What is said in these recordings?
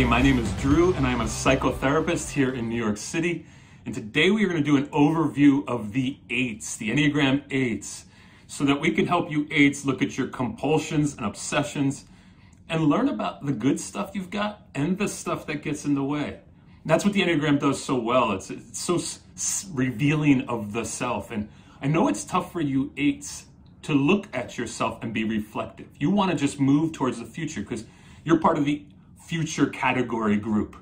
everybody. My name is Drew, and I'm a psychotherapist here in New York City. And today we are going to do an overview of the eights, the Enneagram eights, so that we can help you eights look at your compulsions and obsessions and learn about the good stuff you've got and the stuff that gets in the way. That's what the Enneagram does so well. It's, it's so revealing of the self. And I know it's tough for you eights to look at yourself and be reflective. You want to just move towards the future because you're part of the future category group.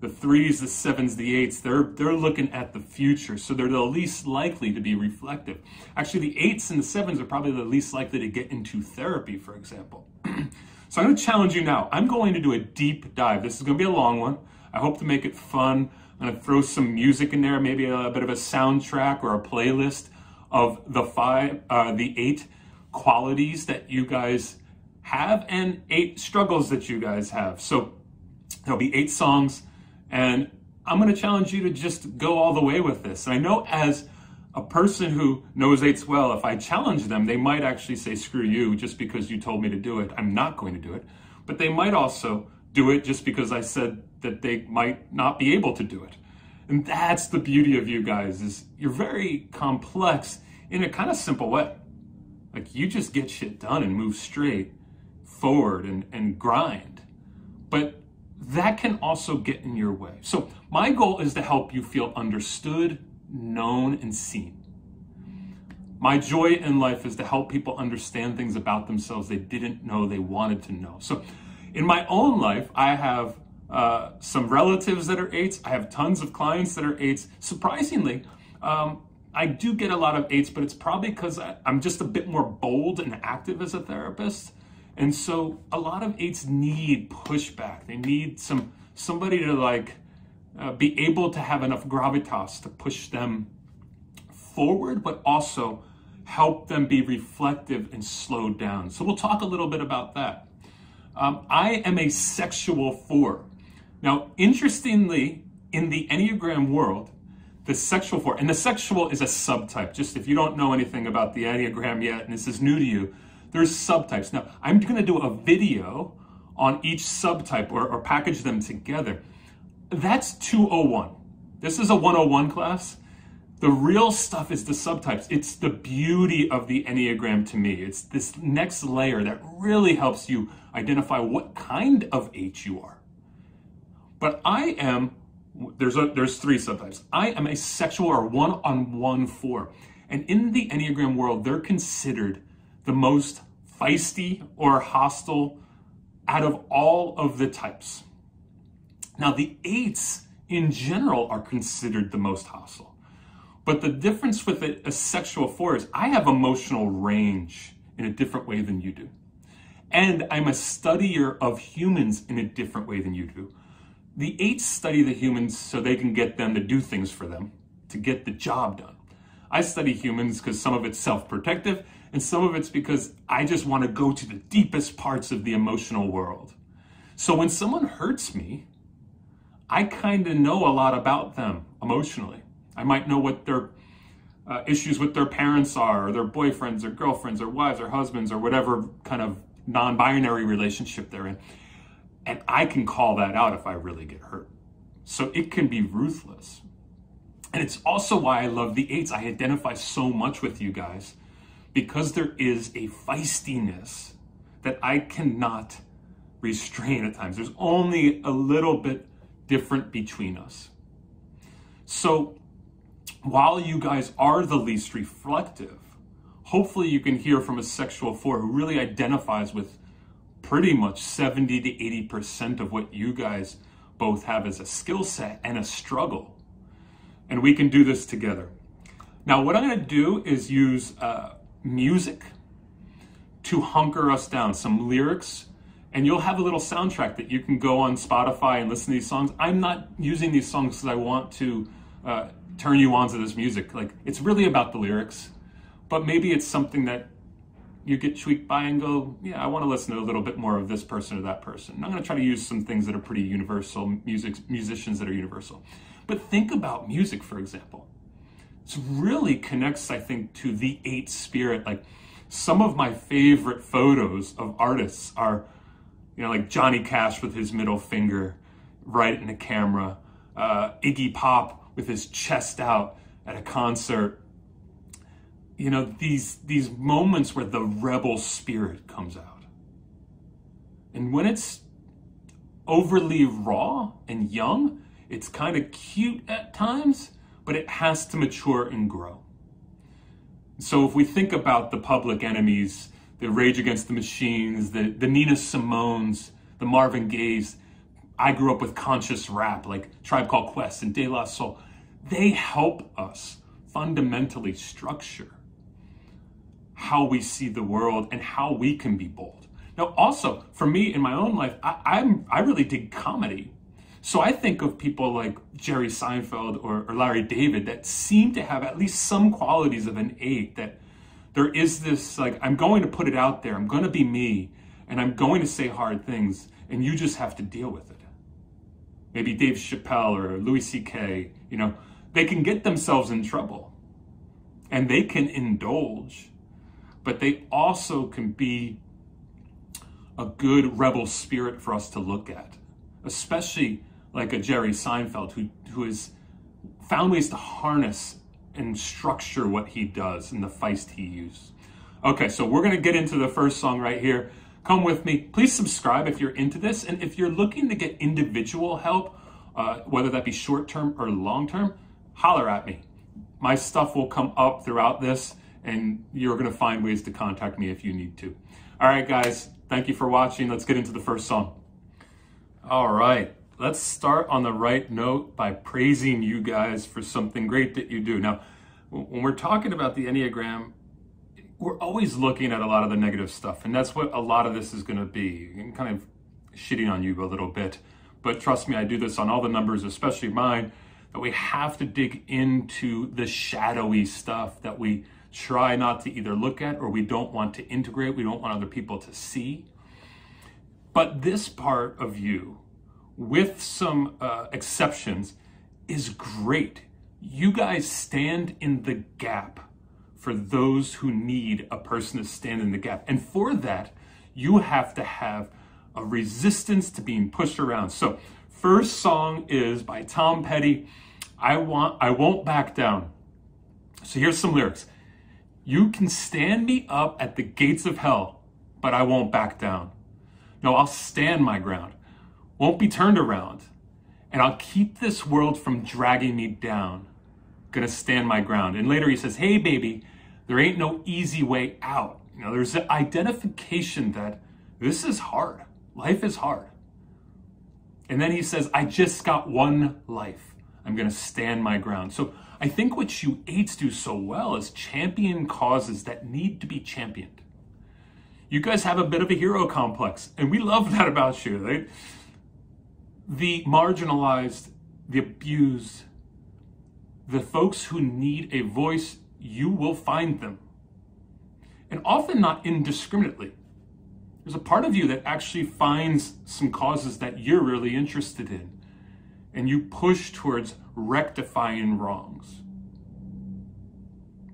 The threes, the sevens, the eights, they're they're looking at the future, so they're the least likely to be reflective. Actually, the eights and the sevens are probably the least likely to get into therapy, for example. so I'm going to challenge you now. I'm going to do a deep dive. This is going to be a long one. I hope to make it fun. I'm going to throw some music in there, maybe a, bit of a soundtrack or a playlist of the five, uh, the eight qualities that you guys have and eight struggles that you guys have. So there'll be eight songs, and I'm going to challenge you to just go all the way with this. And I know as a person who knows eights well, if I challenge them, they might actually say, screw you, just because you told me to do it. I'm not going to do it. But they might also do it just because I said that they might not be able to do it. And that's the beauty of you guys is you're very complex in a kind of simple way. Like you just get shit done and move straight forward and, and grind. But that can also get in your way. So my goal is to help you feel understood, known, and seen. My joy in life is to help people understand things about themselves they didn't know they wanted to know. So in my own life, I have uh, some relatives that are eights. I have tons of clients that are eights. Surprisingly, um, I do get a lot of eights, but it's probably because I'm just a bit more bold and active as a therapist. And so a lot of eights need pushback. They need some somebody to like uh, be able to have enough gravitas to push them forward, but also help them be reflective and slow down. So we'll talk a little bit about that. Um, I am a sexual four. Now, interestingly, in the Enneagram world, the sexual four, and the sexual is a subtype. Just if you don't know anything about the Enneagram yet, and this is new to you, there's subtypes. Now, I'm going to do a video on each subtype or, or package them together. That's 201. This is a 101 class. The real stuff is the subtypes. It's the beauty of the Enneagram to me. It's this next layer that really helps you identify what kind of H you are. But I am, there's, a, there's three subtypes. I am a sexual or one on one four. And in the Enneagram world, they're considered the most feisty or hostile out of all of the types. Now, the eights in general are considered the most hostile. But the difference with a, a sexual four is I have emotional range in a different way than you do. And I'm a studier of humans in a different way than you do. The eights study the humans so they can get them to do things for them, to get the job done. I study humans because some of it's self protective and some of it's because I just want to go to the deepest parts of the emotional world. So when someone hurts me, I kind of know a lot about them emotionally. I might know what their uh, issues with their parents are, or their boyfriends, or girlfriends, or wives, or husbands, or whatever kind of non binary relationship they're in. And I can call that out if I really get hurt. So it can be ruthless. And it's also why I love the eights. I identify so much with you guys because there is a feistiness that I cannot restrain at times. There's only a little bit different between us. So while you guys are the least reflective, hopefully you can hear from a sexual four who really identifies with pretty much 70 to 80% of what you guys both have as a skill set and a struggle. And we can do this together. Now, what I'm going to do is use uh, music to hunker us down, some lyrics, and you'll have a little soundtrack that you can go on Spotify and listen to these songs. I'm not using these songs because I want to uh, turn you on to this music. Like, it's really about the lyrics, but maybe it's something that you get tweaked by and go, yeah, I want to listen to a little bit more of this person or that person. And I'm going to try to use some things that are pretty universal, music, musicians that are universal. But think about music, for example. It really connects, I think, to the eight spirit. Like some of my favorite photos of artists are, you know, like Johnny Cash with his middle finger, right in the camera, uh, Iggy Pop with his chest out at a concert. You know, these, these moments where the rebel spirit comes out. And when it's overly raw and young, it's kind of cute at times, but it has to mature and grow. So if we think about the public enemies, the Rage Against the Machines, the, the Nina Simones, the Marvin Gayes, I grew up with conscious rap like Tribe Called Quest and De La Soul. They help us fundamentally structure how we see the world and how we can be bold. Now, also for me in my own life, I, I'm I really dig comedy. So I think of people like Jerry Seinfeld or, or Larry David that seem to have at least some qualities of an eight that there is this like I'm going to put it out there, I'm going to be me, and I'm going to say hard things, and you just have to deal with it maybe Dave Chappelle or Louis C.K., you know, they can get themselves in trouble and they can indulge, but they also can be a good rebel spirit for us to look at, especially like a Jerry Seinfeld who, who has found ways to harness and structure what he does and the feist he uses. Okay, so we're going to get into the first song right here come with me. Please subscribe if you're into this. And if you're looking to get individual help, uh, whether that be short term or long term, holler at me. My stuff will come up throughout this, and you're going to find ways to contact me if you need to. All right, guys, thank you for watching. Let's get into the first song. All right, let's start on the right note by praising you guys for something great that you do. Now, when we're talking about the Enneagram, we're always looking at a lot of the negative stuff, and that's what a lot of this is going to be. I'm kind of shitting on you a little bit, but trust me, I do this on all the numbers, especially mine, that we have to dig into the shadowy stuff that we try not to either look at or we don't want to integrate, we don't want other people to see. But this part of you, with some uh, exceptions, is great. You guys stand in the gap for those who need a person to stand in the gap. And for that, you have to have a resistance to being pushed around. So, first song is by Tom Petty. I want I won't back down. So here's some lyrics. You can stand me up at the gates of hell, but I won't back down. No, I'll stand my ground. Won't be turned around. And I'll keep this world from dragging me down. Gonna stand my ground. And later he says, Hey baby, there ain't no easy way out. You know, there's an identification that this is hard. Life is hard. And then he says, I just got one life. I'm to stand my ground. So I think what you eights do so well is champion causes that need to be championed. You guys have a bit of a hero complex, and we love that about you. Right? The marginalized, the abused, the folks who need a voice you will find them. And often not indiscriminately. There's a part of you that actually finds some causes that you're really interested in, and you push towards rectifying wrongs.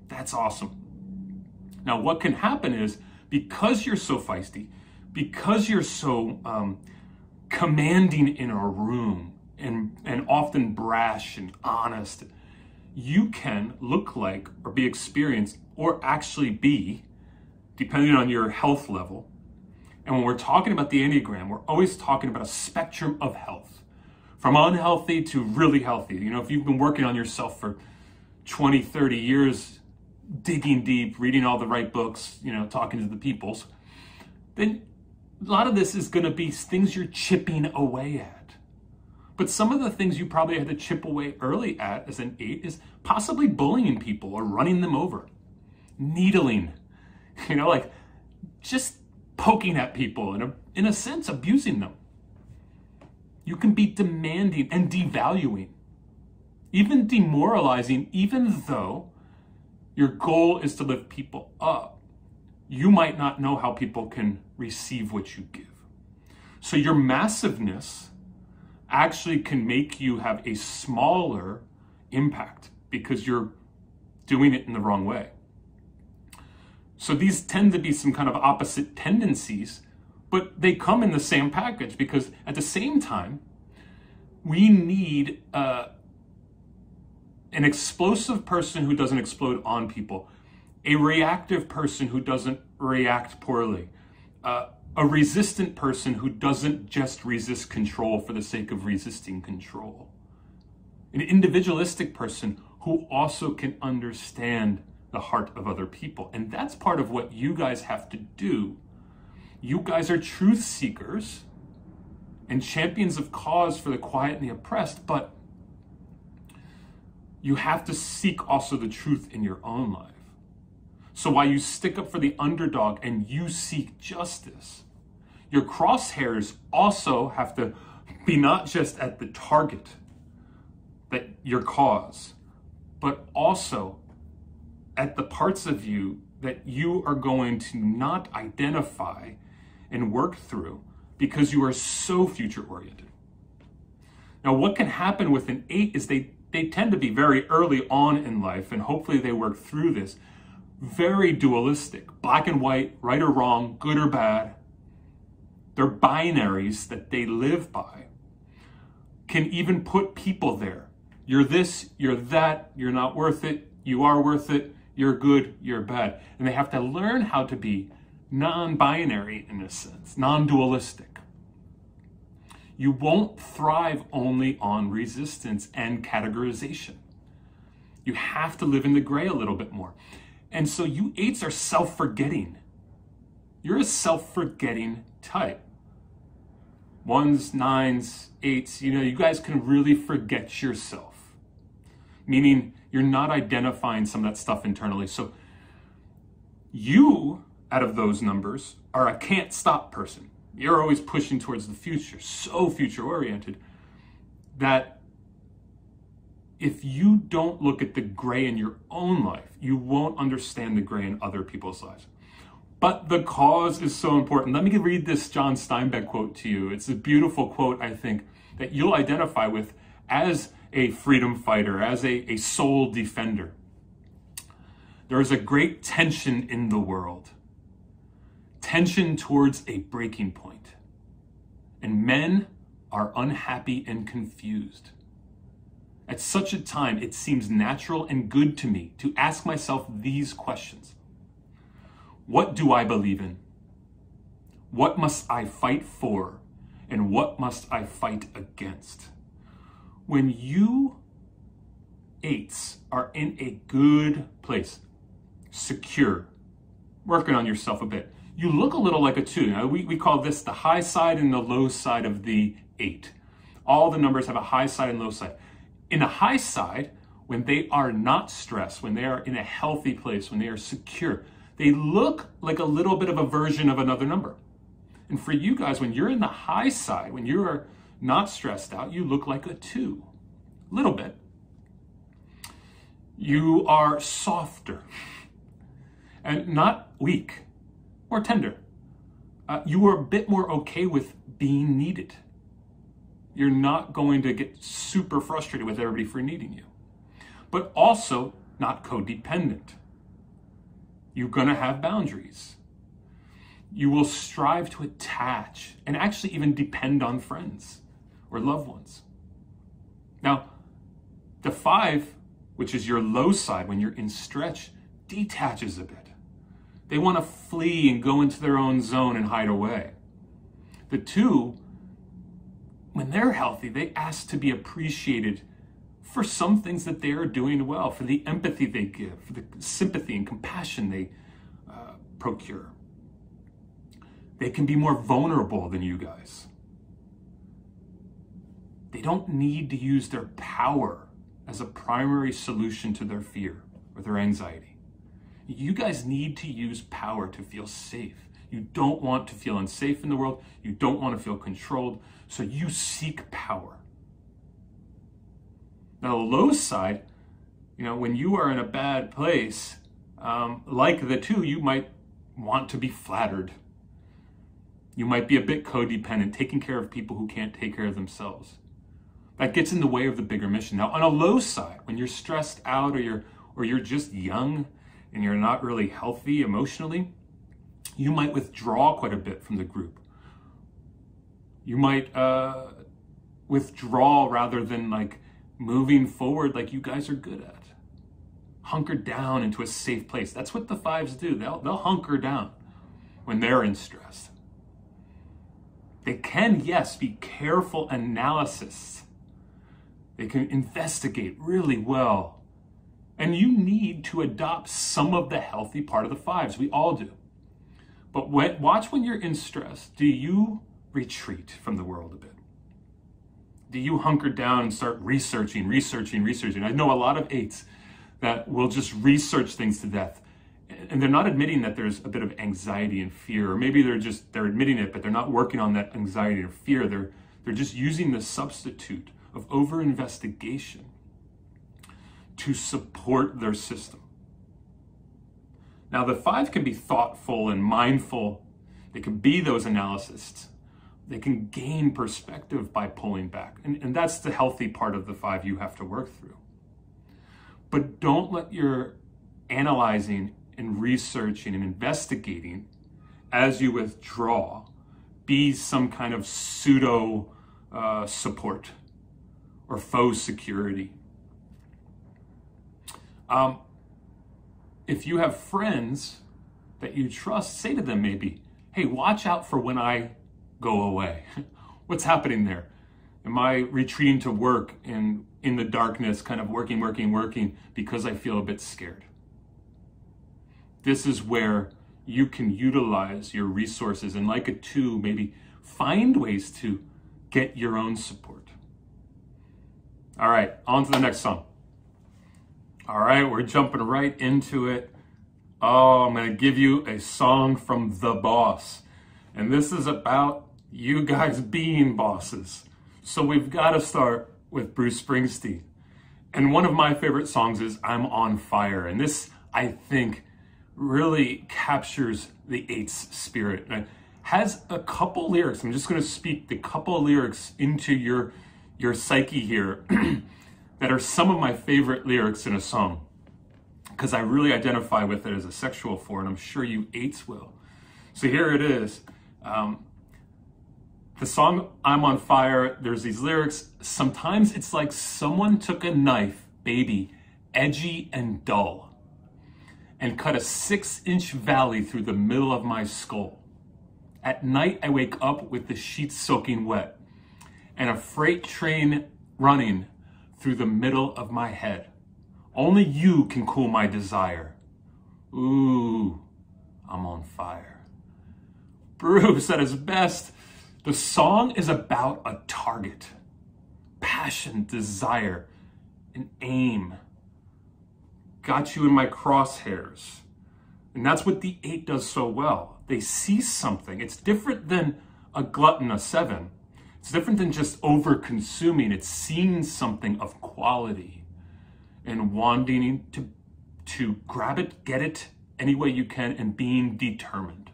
That's awesome. Now, what can happen is because you're so feisty, because you're so um, commanding in a room and, and often brash and honest you can look like or be experienced or actually be, depending on your health level. And when we're talking about the Enneagram, we're always talking about a spectrum of health from unhealthy to really healthy. You know, if you've been working on yourself for 20, 30 years, digging deep, reading all the right books, you know, talking to the peoples, then a lot of this is going to be things you're chipping away at. But some of the things you probably had to chip away early at as an eight is possibly bullying people or running them over, needling, you know, like just poking at people and, in a sense, abusing them. You can be demanding and devaluing, even demoralizing, even though your goal is to lift people up. You might not know how people can receive what you give. So your massiveness actually can make you have a smaller impact because you're doing it in the wrong way. So these tend to be some kind of opposite tendencies, but they come in the same package because at the same time, We need uh, an explosive person who doesn't explode on people, a reactive person who doesn't react poorly, a resistant person who doesn't just resist control for the sake of resisting control, an individualistic person who also can understand the heart of other people. And that's part of what you guys have to do. You guys are truth seekers and champions of cause for the quiet and the oppressed, but you have to seek also the truth in your own life. So while you stick up for the underdog and you seek justice, your crosshairs also have to be not just at the target that your cause, but also at the parts of you that you are going to not identify and work through because you are so future oriented. Now, what can happen with an eight is they, they tend to be very early on in life, and hopefully they work through this, very dualistic black and white, right or wrong, good or bad. They're binaries that they live by. Can even put people there. You're this, you're that, you're not worth it, you are worth it, you're good, you're bad. And they have to learn how to be non binary in a sense, non dualistic. You won't thrive only on resistance and categorization. You have to live in the gray a little bit more. And so you eights are self forgetting. You're a self forgetting type. Ones, nines, eights, you know, you guys can really forget yourself. Meaning you're not identifying some of that stuff internally. So you out of those numbers are a can't stop person. You're always pushing towards the future, so future oriented that if you don't look at the gray in your own life, you won't understand the gray in other people's lives. But the cause is so important. Let me read this John Steinbeck quote to you. It's a beautiful quote, I think, that you'll identify with as a freedom fighter, as a, a soul defender. There is a great tension in the world tension towards a breaking point. And men are unhappy and confused. At such a time, it seems natural and good to me to ask myself these questions What do I believe in? What must I fight for? And what must I fight against? When you eights are in a good place, secure, working on yourself a bit, you look a little like a two. Now, we, we call this the high side and the low side of the eight. All the numbers have a high side and low side. In the high side, when they are not stressed, when they are in a healthy place, when they are secure, they look like a little bit of a version of another number. And for you guys, when you're in the high side, when you are not stressed out, you look like a two. A little bit. You are softer and not weak or tender. Uh, you are a bit more okay with being needed. You're not going to get super frustrated with everybody for needing you, but also not codependent. You're going to have boundaries. You will strive to attach and actually even depend on friends or loved ones. Now, the five, which is your low side when you're in stretch, detaches a bit. They want to flee and go into their own zone and hide away. The two, when they're healthy, they ask to be appreciated for some things that they are doing well, for the empathy they give, for the sympathy and compassion they uh, procure. They can be more vulnerable than you guys. They don't need to use their power as a primary solution to their fear or their anxiety. You guys need to use power to feel safe. You don't want to feel unsafe in the world. You don't want to feel controlled. So you seek power. Now, the low side, you know, when you are in a bad place, um, like the two, you might want to be flattered. You might be a bit codependent, taking care of people who can't take care of themselves. That gets in the way of the bigger mission. Now, on a low side, when you're stressed out or you're or you're just young, and you're not really healthy emotionally, you might withdraw quite a bit from the group. You might uh, withdraw rather than like moving forward like you guys are good at. Hunker down into a safe place. That's what the fives do. They'll, they'll hunker down when they're in stress. They can, yes, be careful analysis. They can investigate really well. And you need to adopt some of the healthy part of the fives. We all do. But when, watch when you're in stress. Do you retreat from the world a bit? Do you hunker down and start researching, researching, researching? I know a lot of eights that will just research things to death and they're not admitting that there's a bit of anxiety and fear or maybe they're just they're admitting it but they're not working on that anxiety or fear they're they're just using the substitute of over investigation to support their system now the five can be thoughtful and mindful they can be those analysts they can gain perspective by pulling back and, and that's the healthy part of the five you have to work through but don't let your analyzing and researching and investigating as you withdraw be some kind of pseudo uh, support or faux security. Um, if you have friends that you trust, say to them maybe, hey, watch out for when I go away. What's happening there? Am I retreating to work and in the darkness, kind of working, working, working because I feel a bit scared? This is where you can utilize your resources and, like a two, maybe find ways to get your own support. All right, on to the next song. All right, we're jumping right into it. Oh, I'm going to give you a song from The Boss. And this is about you guys being bosses. So we've got to start with Bruce Springsteen. And one of my favorite songs is I'm on Fire. And this, I think, really captures the eights spirit. And has a couple lyrics. I'm just going to speak the couple lyrics into your your psyche here that are some of my favorite lyrics in a song because I really identify with it as a sexual four, and I'm sure you eights will. So here it is. Um, the song I'm on Fire, there's these lyrics. Sometimes it's like someone took a knife, baby, edgy and dull and cut a six inch valley through the middle of my skull. At night, I wake up with the sheets soaking wet and a freight train running through the middle of my head. Only you can cool my desire. Ooh, I'm on fire. Bruce, at his best, the song is about a target, passion, desire, and aim got you in my crosshairs. And that's what the eight does so well. They see something. It's different than a glutton, a seven. It's different than just over consuming. It's seeing something of quality and wanting to, to grab it, get it any way you can, and being determined.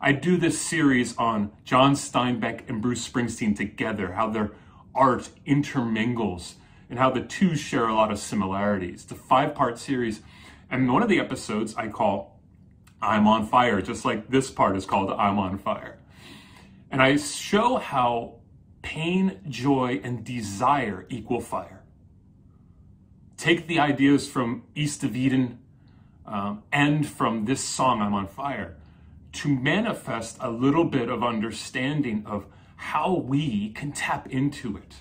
I do this series on John Steinbeck and Bruce Springsteen together, how their art intermingles and how the two share a lot of similarities. It's a five part series. And one of the episodes I call I'm on Fire, just like this part is called I'm on Fire. And I show how pain, joy, and desire equal fire. Take the ideas from East of Eden um, and from this song, I'm on Fire, to manifest a little bit of understanding of how we can tap into it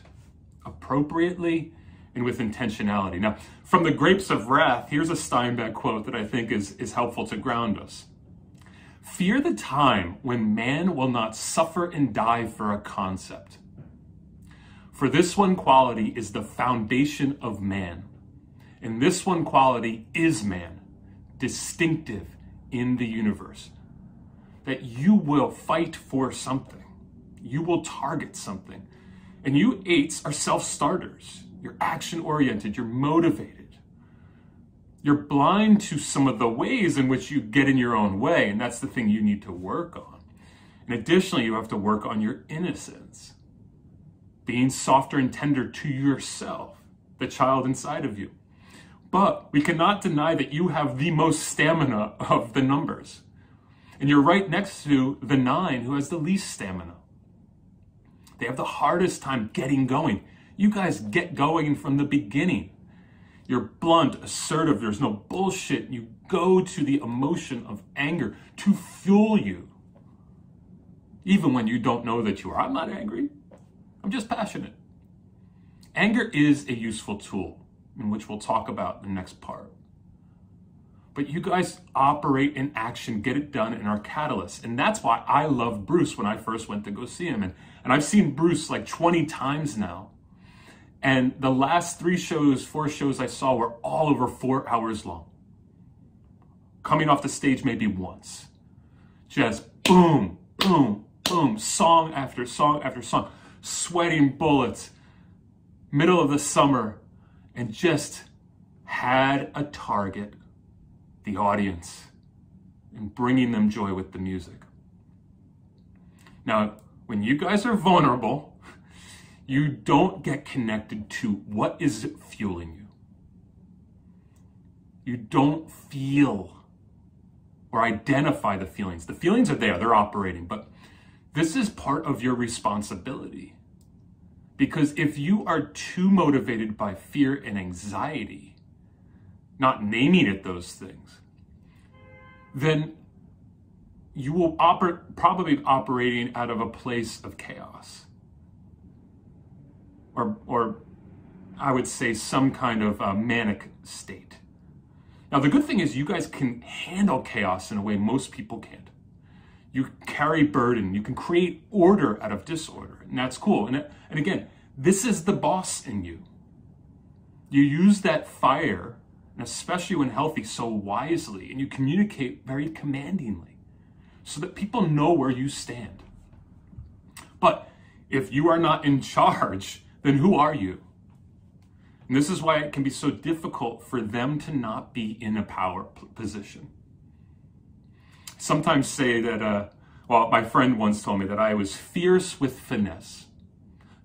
appropriately and with intentionality. Now, from the Grapes of Wrath, here's a Steinbeck quote that I think is, is helpful to ground us. Fear the time when man will not suffer and die for a concept. For this one quality is the foundation of man. And this one quality is man, distinctive in the universe. That you will fight for something, you will target something. And you eights are self starters. You're action oriented. You're motivated. You're blind to some of the ways in which you get in your own way. And that's the thing you need to work on. And additionally, you have to work on your innocence, being softer and tender to yourself, the child inside of you. But we cannot deny that you have the most stamina of the numbers. And you're right next to the nine who has the least stamina. They have the hardest time getting going. You guys get going from the beginning. You're blunt, assertive, there's no bullshit. You go to the emotion of anger to fuel you. Even when you don't know that you are. I'm not angry, I'm just passionate. Anger is a useful tool, in which we'll talk about the next part. But you guys operate in action, get it done, and are catalysts. And that's why I love Bruce when I first went to go see him. And, and I've seen Bruce like 20 times now. And the last three shows, four shows I saw were all over four hours long. Coming off the stage maybe once. Just boom, boom, boom, song after song after song, sweating bullets, middle of the summer, and just had a target the audience and bringing them joy with the music. Now, when you guys are vulnerable, you don't get connected to what is fueling you. You don't feel or identify the feelings. The feelings are there, they're operating, but this is part of your responsibility. Because if you are too motivated by fear and anxiety, not naming it those things, then you will oper- probably be operating out of a place of chaos or, or I would say some kind of manic state. Now, the good thing is you guys can handle chaos in a way most people can't. You carry burden, you can create order out of disorder, and that's cool. And, and again, this is the boss in you. You use that fire, and especially when healthy, so wisely, and you communicate very commandingly so that people know where you stand. But if you are not in charge, then who are you? And this is why it can be so difficult for them to not be in a power position. Sometimes say that, uh, well, my friend once told me that I was fierce with finesse.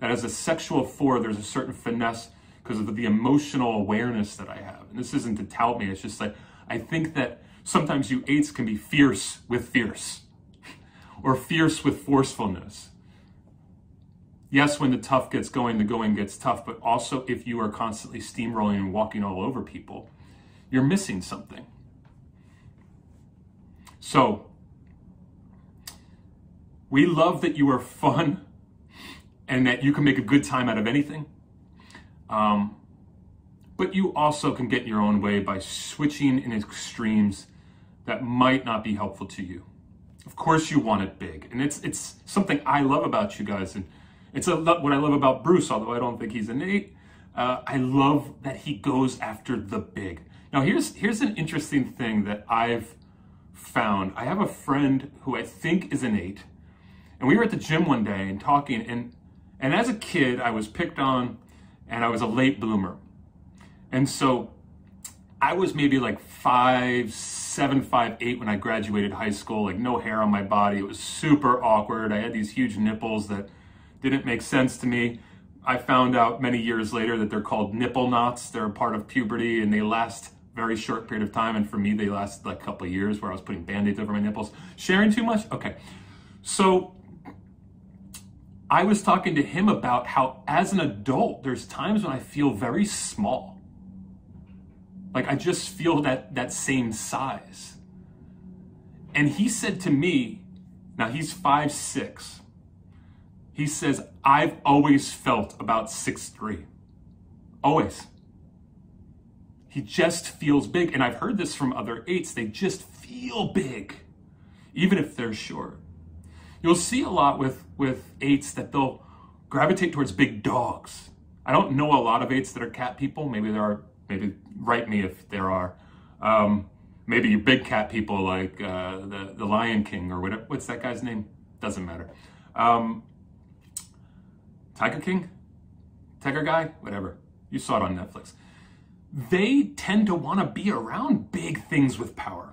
That as a sexual four, there's a certain finesse because of the emotional awareness that I have. And this isn't to tout me, it's just like I think that sometimes you eights can be fierce with fierce or fierce with forcefulness yes, when the tough gets going, the going gets tough, but also if you are constantly steamrolling and walking all over people, you're missing something. So, we love that you are fun and that you can make a good time out of anything. Um, but you also can get your own way by switching in extremes that might not be helpful to you. Of course, you want it big, and it's it's something I love about you guys. And it's a, what I love about Bruce, although I don't think he's an eight. Uh, I love that he goes after the big. Now, here's here's an interesting thing that I've found. I have a friend who I think is an eight, and we were at the gym one day and talking, and and as a kid, I was picked on, and I was a late bloomer, and so I was maybe like five, seven, five, eight when I graduated high school. Like no hair on my body. It was super awkward. I had these huge nipples that didn't make sense to me. I found out many years later that they're called nipple knots. They're a part of puberty and they last very short period of time. And for me, they last like a couple of years where I was putting band-aids over my nipples. Sharing too much? Okay. So I was talking to him about how as an adult, there's times when I feel very small. Like I just feel that that same size. And he said to me, now he's five six. He says, I've always felt about six three, Always. He just feels big. And I've heard this from other eights. They just feel big, even if they're short. You'll see a lot with, with eights that they'll gravitate towards big dogs. I don't know a lot of eights that are cat people. Maybe there are, maybe write me if there are. Um, maybe big cat people like uh, the, the Lion King or what, what's that guy's name? Doesn't matter. Um, Tiger King? Tiger Guy? Whatever. You saw it on Netflix. They tend to want to be around big things with power.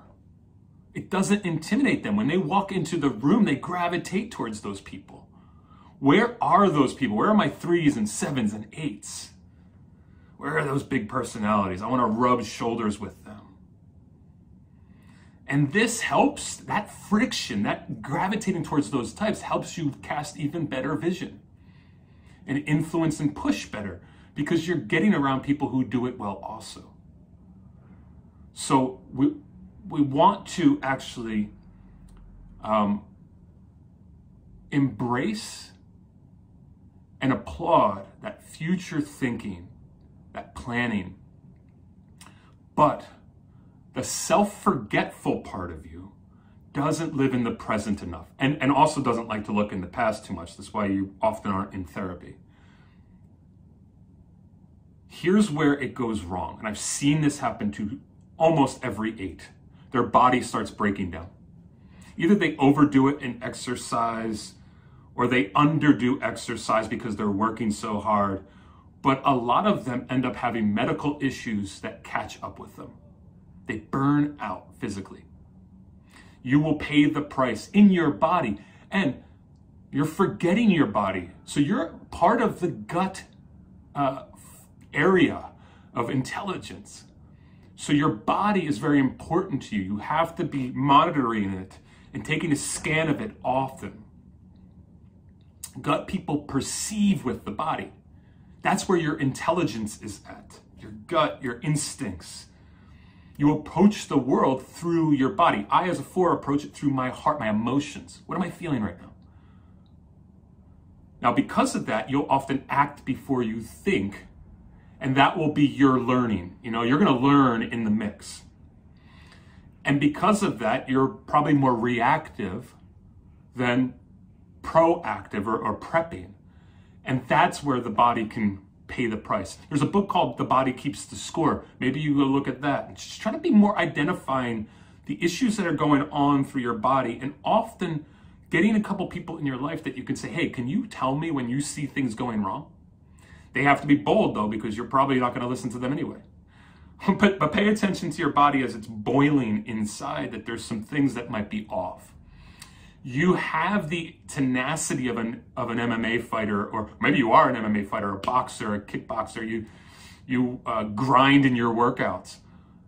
It doesn't intimidate them. When they walk into the room, they gravitate towards those people. Where are those people? Where are my threes and sevens and eights? Where are those big personalities? I want to rub shoulders with them. And this helps, that friction, that gravitating towards those types helps you cast even better vision. and influence and push better because you're getting around people who do it well also. So we, we want to actually um, embrace and applaud that future thinking, that planning. But the self forgetful part of you doesn't live in the present enough and, and also doesn't like to look in the past too much. That's why you often aren't in therapy. Here's where it goes wrong. And I've seen this happen to almost every eight. Their body starts breaking down. Either they overdo it in exercise or they underdo exercise because they're working so hard. But a lot of them end up having medical issues that catch up with them. They burn out physically. You will pay the price in your body and you're forgetting your body. So you're part of the gut uh, area of intelligence. So your body is very important to you. You have to be monitoring it and taking a scan of it often. Gut people perceive with the body. That's where your intelligence is at. Your gut, your instincts. You approach the world through your body. I, as a four, approach it through my heart, my emotions. What am I feeling right now? Now, because of that, you'll often act before you think and that will be your learning. You know, you're going to learn in the mix. And because of that, you're probably more reactive than proactive or, or prepping. And that's where the body can pay the price. There's a book called The Body Keeps the Score. Maybe you go look at that and just try to be more identifying the issues that are going on through your body and often getting a couple people in your life that you can say, hey, can you tell me when you see things going wrong? They have to be bold though, because you're probably not going to listen to them anyway. but, but pay attention to your body as it's boiling inside, that there's some things that might be off. You have the tenacity of an of an MMA fighter, or maybe you are an MMA fighter, a boxer, a kickboxer. You you uh, grind in your workouts.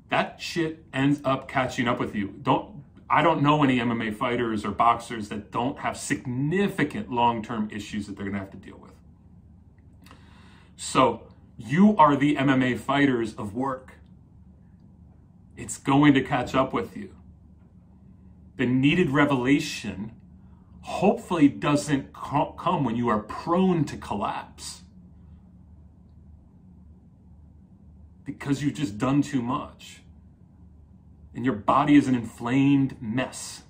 That shit ends up catching up with you. Don't I don't know any MMA fighters or boxers that don't have significant long term issues that they're going to have to deal with. So you are the MMA fighters of work. It's going to catch up with you. The needed revelation hopefully doesn't come when you are prone to collapse because you've just done too much and your body is an inflamed mess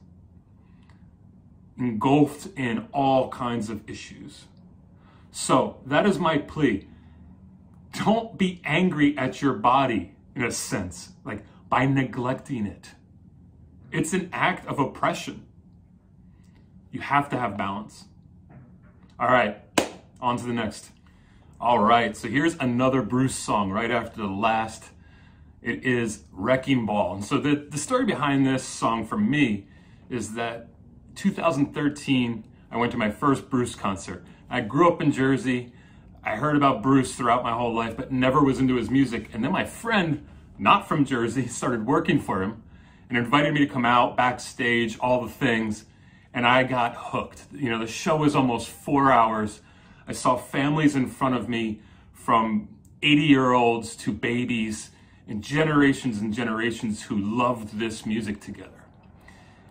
engulfed in all kinds of issues. So, that is my plea don't be angry at your body in a sense, like by neglecting it. It's an act of oppression. You have to have balance. All right, on to the next. All right, so here's another Bruce song right after the last. It is Wrecking Ball. And so the, the story behind this song for me is that 2013, I went to my first Bruce concert. I grew up in Jersey. I heard about Bruce throughout my whole life, but never was into his music. And then my friend, not from Jersey, started working for him and invited me to come out backstage, all the things. And I got hooked. You know, the show was almost four hours. I saw families in front of me from 80 year olds to babies and generations and generations who loved this music together.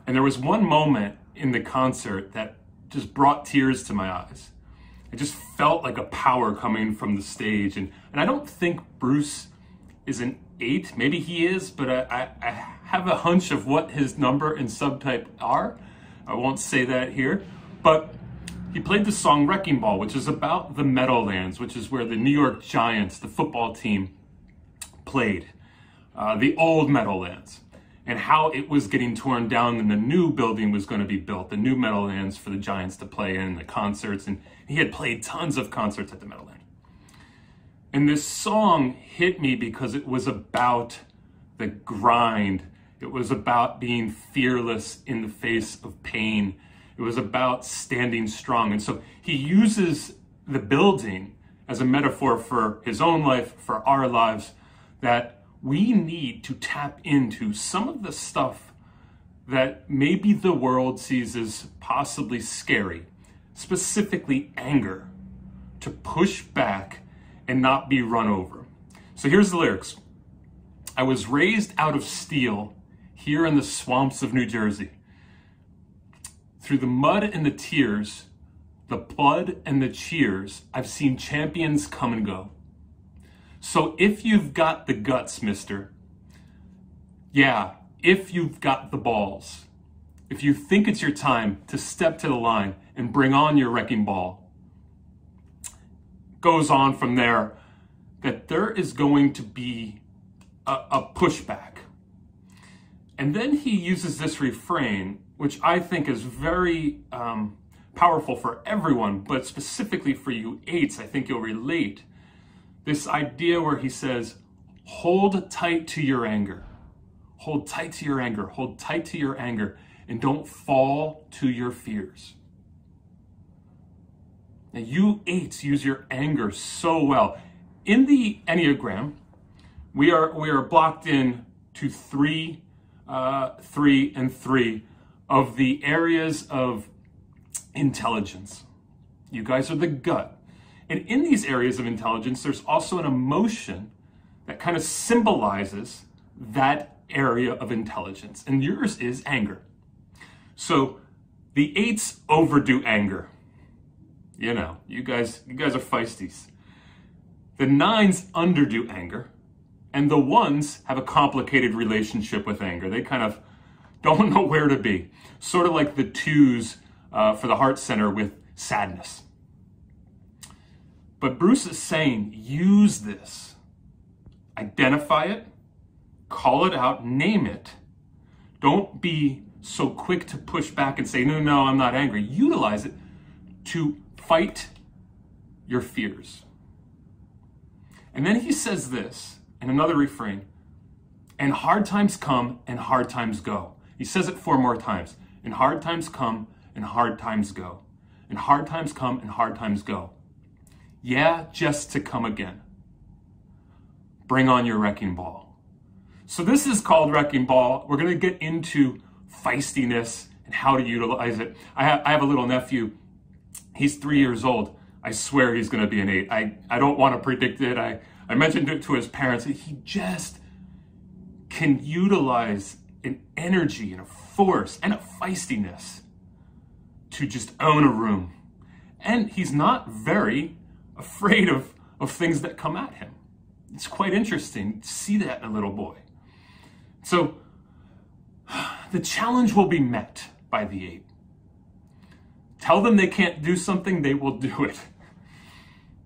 And there was one moment in the concert that just brought tears to my eyes. I just felt like a power coming from the stage. And, and I don't think Bruce is an eight. Maybe he is, but I, I, I have a hunch of what his number and subtype are. I won't say that here. But he played the song Wrecking Ball, which is about the Meadowlands, which is where the New York Giants, the football team, played. Uh, the old Meadowlands and how it was getting torn down and the new building was going to be built, the new Meadowlands for the Giants to play in, the concerts. And he had played tons of concerts at the Meadowland. And this song hit me because it was about the grind. It was about being fearless in the face of pain. It was about standing strong. And so he uses the building as a metaphor for his own life, for our lives, that we need to tap into some of the stuff that maybe the world sees as possibly scary, specifically anger. to push back and not be run over. So here's the lyrics I was raised out of steel here in the swamps of New Jersey. Through the mud and the tears, the blood and the cheers, I've seen champions come and go. So if you've got the guts, mister, yeah, if you've got the balls, if you think it's your time to step to the line and bring on your wrecking ball, goes on from there that there is going to be a, a pushback. And then he uses this refrain, which I think is very um, powerful for everyone, but specifically for you eights, I think you'll relate. This idea where he says, hold tight to your anger. Hold tight to your anger. Hold tight to your anger and don't fall to your fears. Now, you eights use your anger so well. In the Enneagram, we are we are blocked in to three, uh, three, and three of the areas of intelligence. You guys are the gut. And in these areas of intelligence, there's also an emotion that kind of symbolizes that area of intelligence. And yours is anger. So the eights overdo anger. You know, you guys, you guys are feisties. The nines underdo anger, and the ones have a complicated relationship with anger. They kind of don't know where to be. Sort of like the twos uh, for the heart center with sadness. But Bruce is saying use this, identify it, call it out, name it. Don't be so quick to push back and say, no, no, I'm not angry. Utilize it to fight your fears. And then he says this in another refrain and hard times come and hard times go. He says it four more times. And hard times come and hard times go. And hard times come and hard times go. Yeah, just to come again. Bring on your wrecking ball. So this is called wrecking ball. We're going to get into feistiness and how to utilize it. I have, I have a little nephew He's three years old. I swear he's going to be an eight. I, I don't want to predict it. I, I mentioned it to his parents. He just can utilize an energy and a force and a feistiness to just own a room. And he's not very afraid of, of things that come at him. It's quite interesting to see that in a little boy. So the challenge will be met by the eight. Tell them they can't do something, they will do it.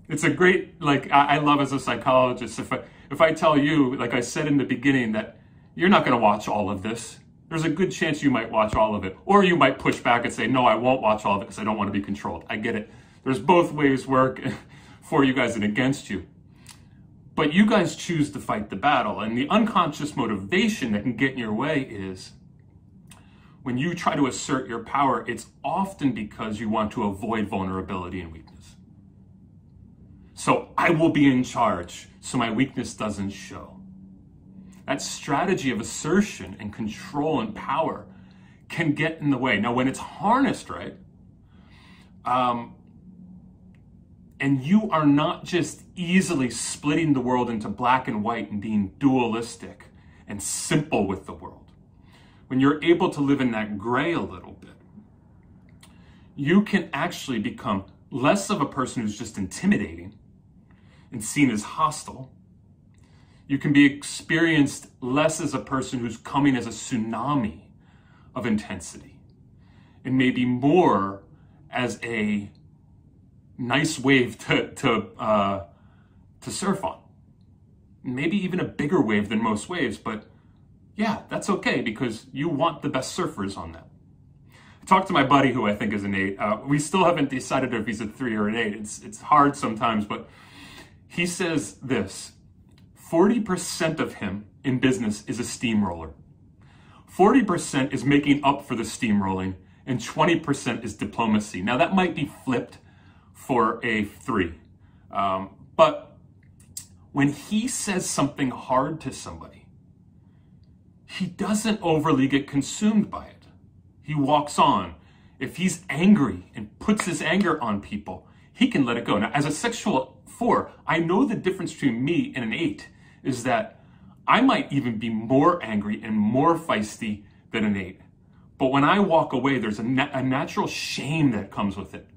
It's a great, like, I, I love as a psychologist, if I, if I tell you, like I said in the beginning, that you're not going to watch all of this, there's a good chance you might watch all of it. Or you might push back and say, no, I won't watch all of it because I don't want to be controlled. I get it. There's both ways work for you guys and against you. But you guys choose to fight the battle. And the unconscious motivation that can get in your way is when you try to assert your power, it's often because you want to avoid vulnerability and weakness. So I will be in charge so my weakness doesn't show. That strategy of assertion and control and power can get in the way. Now, when it's harnessed right, um, and you are not just easily splitting the world into black and white and being dualistic and simple with the world when you're able to live in that gray a little bit, you can actually become less of a person who's just intimidating and seen as hostile. You can be experienced less as a person who's coming as a tsunami of intensity and maybe more as a nice wave to, to, uh, to surf on. Maybe even a bigger wave than most waves, but yeah, that's okay because you want the best surfers on that. I talked to my buddy who I think is an eight. Uh, we still haven't decided if he's a three or an eight. It's, it's hard sometimes, but he says this 40% of him in business is a steamroller. 40% is making up for the steamrolling, and 20% is diplomacy. Now, that might be flipped for a three. Um, but when he says something hard to somebody, he doesn't overly get consumed by it. He walks on. If he's angry and puts his anger on people, he can let it go. Now, as a sexual four, I know the difference between me and an eight is that I might even be more angry and more feisty than an eight. But when I walk away, there's a, na- a natural shame that comes with it.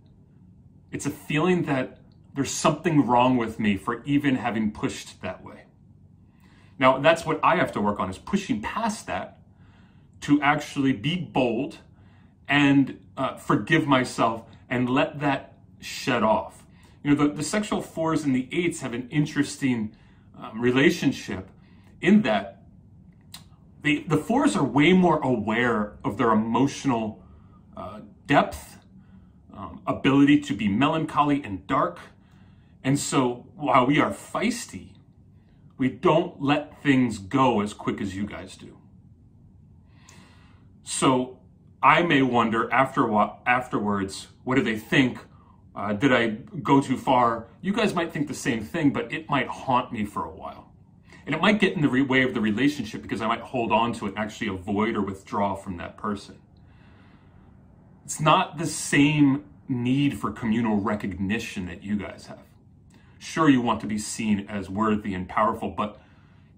It's a feeling that there's something wrong with me for even having pushed that way. Now, that's what I have to work on is pushing past that to actually be bold and uh, forgive myself and let that shed off. You know, the, the sexual fours and the eights have an interesting um, relationship in that the, the fours are way more aware of their emotional uh, depth, um, ability to be melancholy and dark. And so while we are feisty, we don't let things go as quick as you guys do. So I may wonder after afterwards, what do they think? Uh, did I go too far? You guys might think the same thing, but it might haunt me for a while. And it might get in the way of the relationship because I might hold on to it and actually avoid or withdraw from that person. It's not the same need for communal recognition that you guys have. Sure, you want to be seen as worthy and powerful, but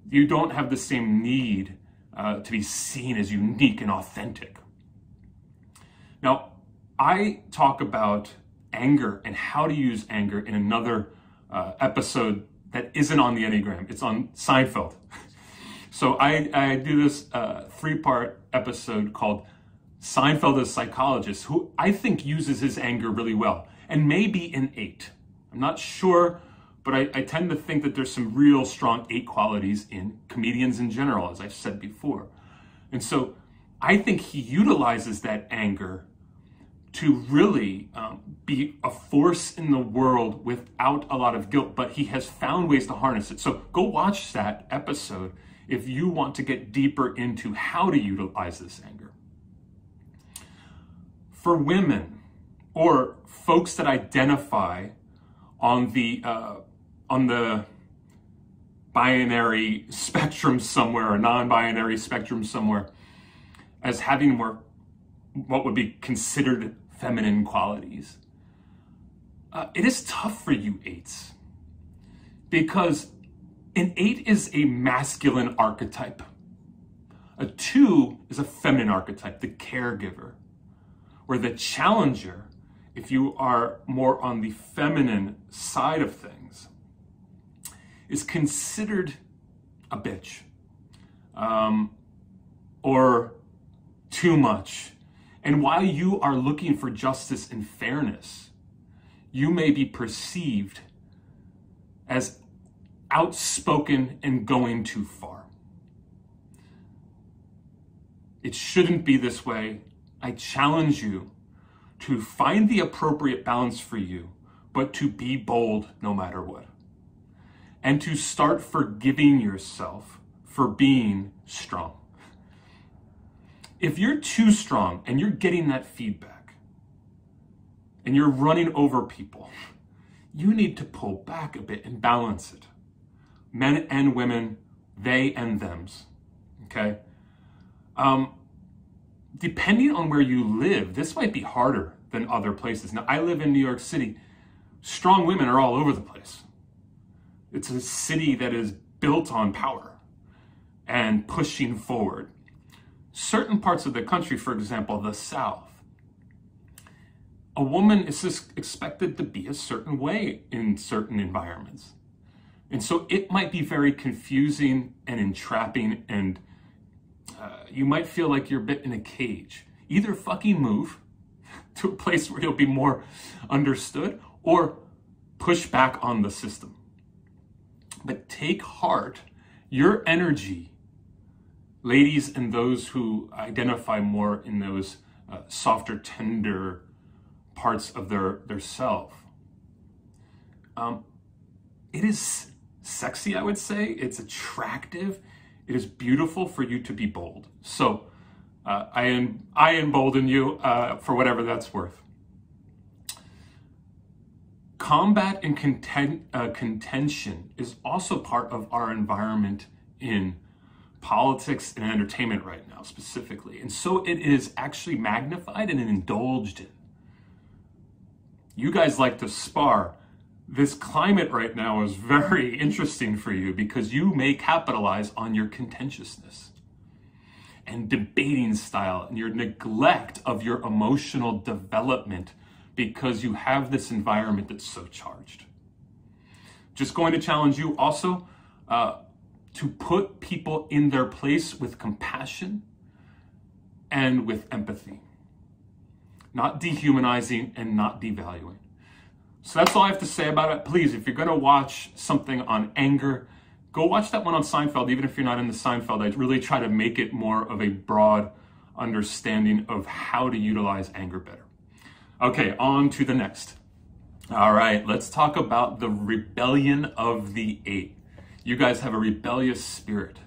you don't have the same need uh, to be seen as unique and authentic. Now, I talk about anger and how to use anger in another uh, episode that isn't on the Enneagram. It's on Seinfeld. so I, I do this uh, three part episode called Seinfeld as Psychologist, who I think uses his anger really well and maybe an eight. I'm not sure, but I, I tend to think that there's some real strong eight qualities in comedians in general, as I've said before. And so I think he utilizes that anger to really um, be a force in the world without a lot of guilt, but he has found ways to harness it. So go watch that episode if you want to get deeper into how to utilize this anger. For women or folks that identify on the uh, on the binary spectrum somewhere, a non-binary spectrum somewhere, as having more what would be considered feminine qualities. Uh, it is tough for you eights because an eight is a masculine archetype. A two is a feminine archetype, the caregiver, where the challenger, if you are more on the feminine side of things, is considered a bitch um, or too much and while you are looking for justice and fairness, you may be perceived as outspoken and going too far. It shouldn't be this way. I challenge you to find the appropriate balance for you, but to be bold no matter what. And to start forgiving yourself for being strong if you're too strong and you're getting that feedback and you're running over people, you need to pull back a bit and balance it. Men and women, they and thems. Okay? Um, depending on where you live, this might be harder than other places. Now, I live in New York City. Strong women are all over the place. It's a city that is built on power and pushing forward certain parts of the country, for example, the South, a woman is expected to be a certain way in certain environments. And so it might be very confusing and entrapping, and uh, you might feel like you're bit in a cage. Either fucking move to a place where you'll be more understood or push back on the system. But take heart, your energy ladies and those who identify more in those uh, softer, tender parts of their, their self. Um, it is sexy, I would say. It's attractive. It is beautiful for you to be bold. So uh, I, am, I embolden you uh, for whatever that's worth. Combat and content, uh, contention is also part of our environment in politics and entertainment right now, specifically. And so it is actually magnified and indulged in. You guys like to spar. This climate right now is very interesting for you because you may capitalize on your contentiousness and debating style and your neglect of your emotional development because you have this environment that's so charged. Just going to challenge you also uh, to put people in their place with compassion and with empathy, not dehumanizing and not devaluing. So that's all I have to say about it. Please, if you're going to watch something on anger, go watch that one on Seinfeld, even if you're not in the Seinfeld. I really try to make it more of a broad understanding of how to utilize anger better. Okay, on to the next. All right, let's talk about the rebellion of the eight. You guys have a rebellious spirit.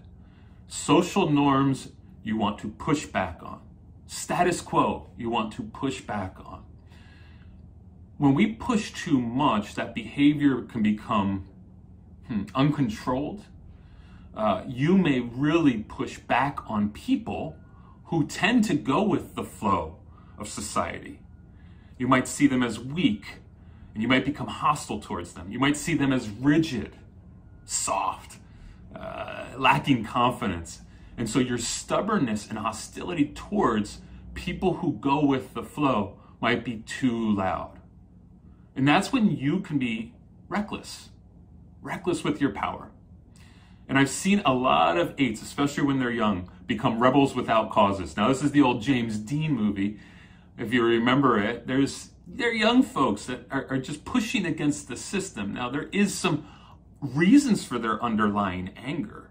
Social norms you want to push back on. Status quo you want to push back on. When we push too much, that behavior can become hmm, uncontrolled. Uh, you may really push back on people who tend to go with the flow of society. You might see them as weak, and you might become hostile towards them. You might see them as rigid, soft, uh, lacking confidence. And so your stubbornness and hostility towards people who go with the flow might be too loud. And that's when you can be reckless, reckless with your power. And I've seen a lot of eights, especially when they're young, become rebels without causes. Now, this is the old James Dean movie. If you remember it, there's they're young folks that are, are just pushing against the system. Now, there is some reasons for their underlying anger,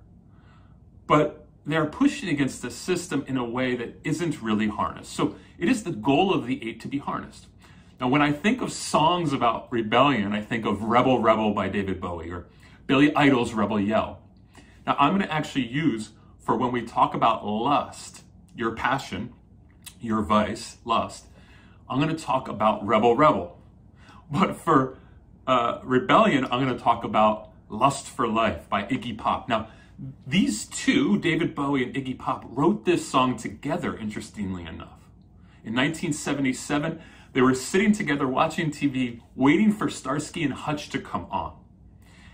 but they're pushing against the system in a way that isn't really harnessed. So it is the goal of the eight to be harnessed. Now, when I think of songs about rebellion, I think of Rebel Rebel by David Bowie or Billy Idol's Rebel Yell. Now, I'm going to actually use for when we talk about lust, your passion, your vice, lust, I'm going to talk about Rebel Rebel. But for uh, rebellion, I'm going to talk about Lust for Life by Iggy Pop. Now, these two, David Bowie and Iggy Pop, wrote this song together, interestingly enough. In 1977, they were sitting together watching TV, waiting for Starsky and Hutch to come on.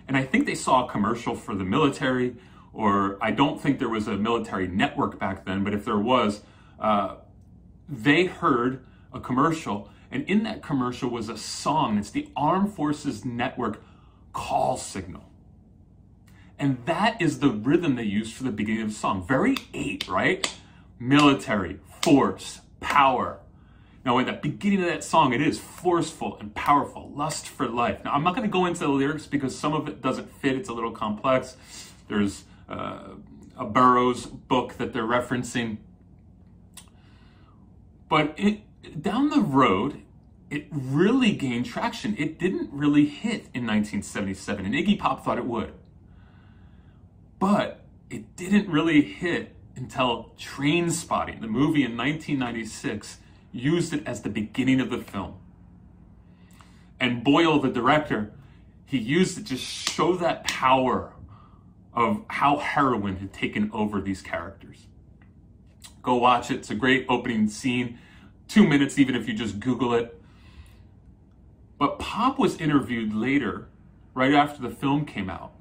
And I think they saw a commercial for the military, or I don't think there was a military network back then, but if there was, uh, they heard a commercial. And in that commercial was a song. It's the Armed Forces Network call signal. And that is the rhythm they used for the beginning of the song. Very eight, right? Military, force, power. Now, in the beginning of that song, it is forceful and powerful, lust for life. Now, I'm not going to go into the lyrics because some of it doesn't fit. It's a little complex. There's uh, a Burroughs book that they're referencing. But it, down the road, it really gained traction. It didn't really hit in 1977, and Iggy Pop thought it would. But it didn't really hit until Trainspotting, the movie in 1996, used it as the beginning of the film. And Boyle, the director, he used it to show that power of how heroin had taken over these characters. Go watch it. It's a great opening scene two minutes, even if you just Google it. But Pop was interviewed later, right after the film came out,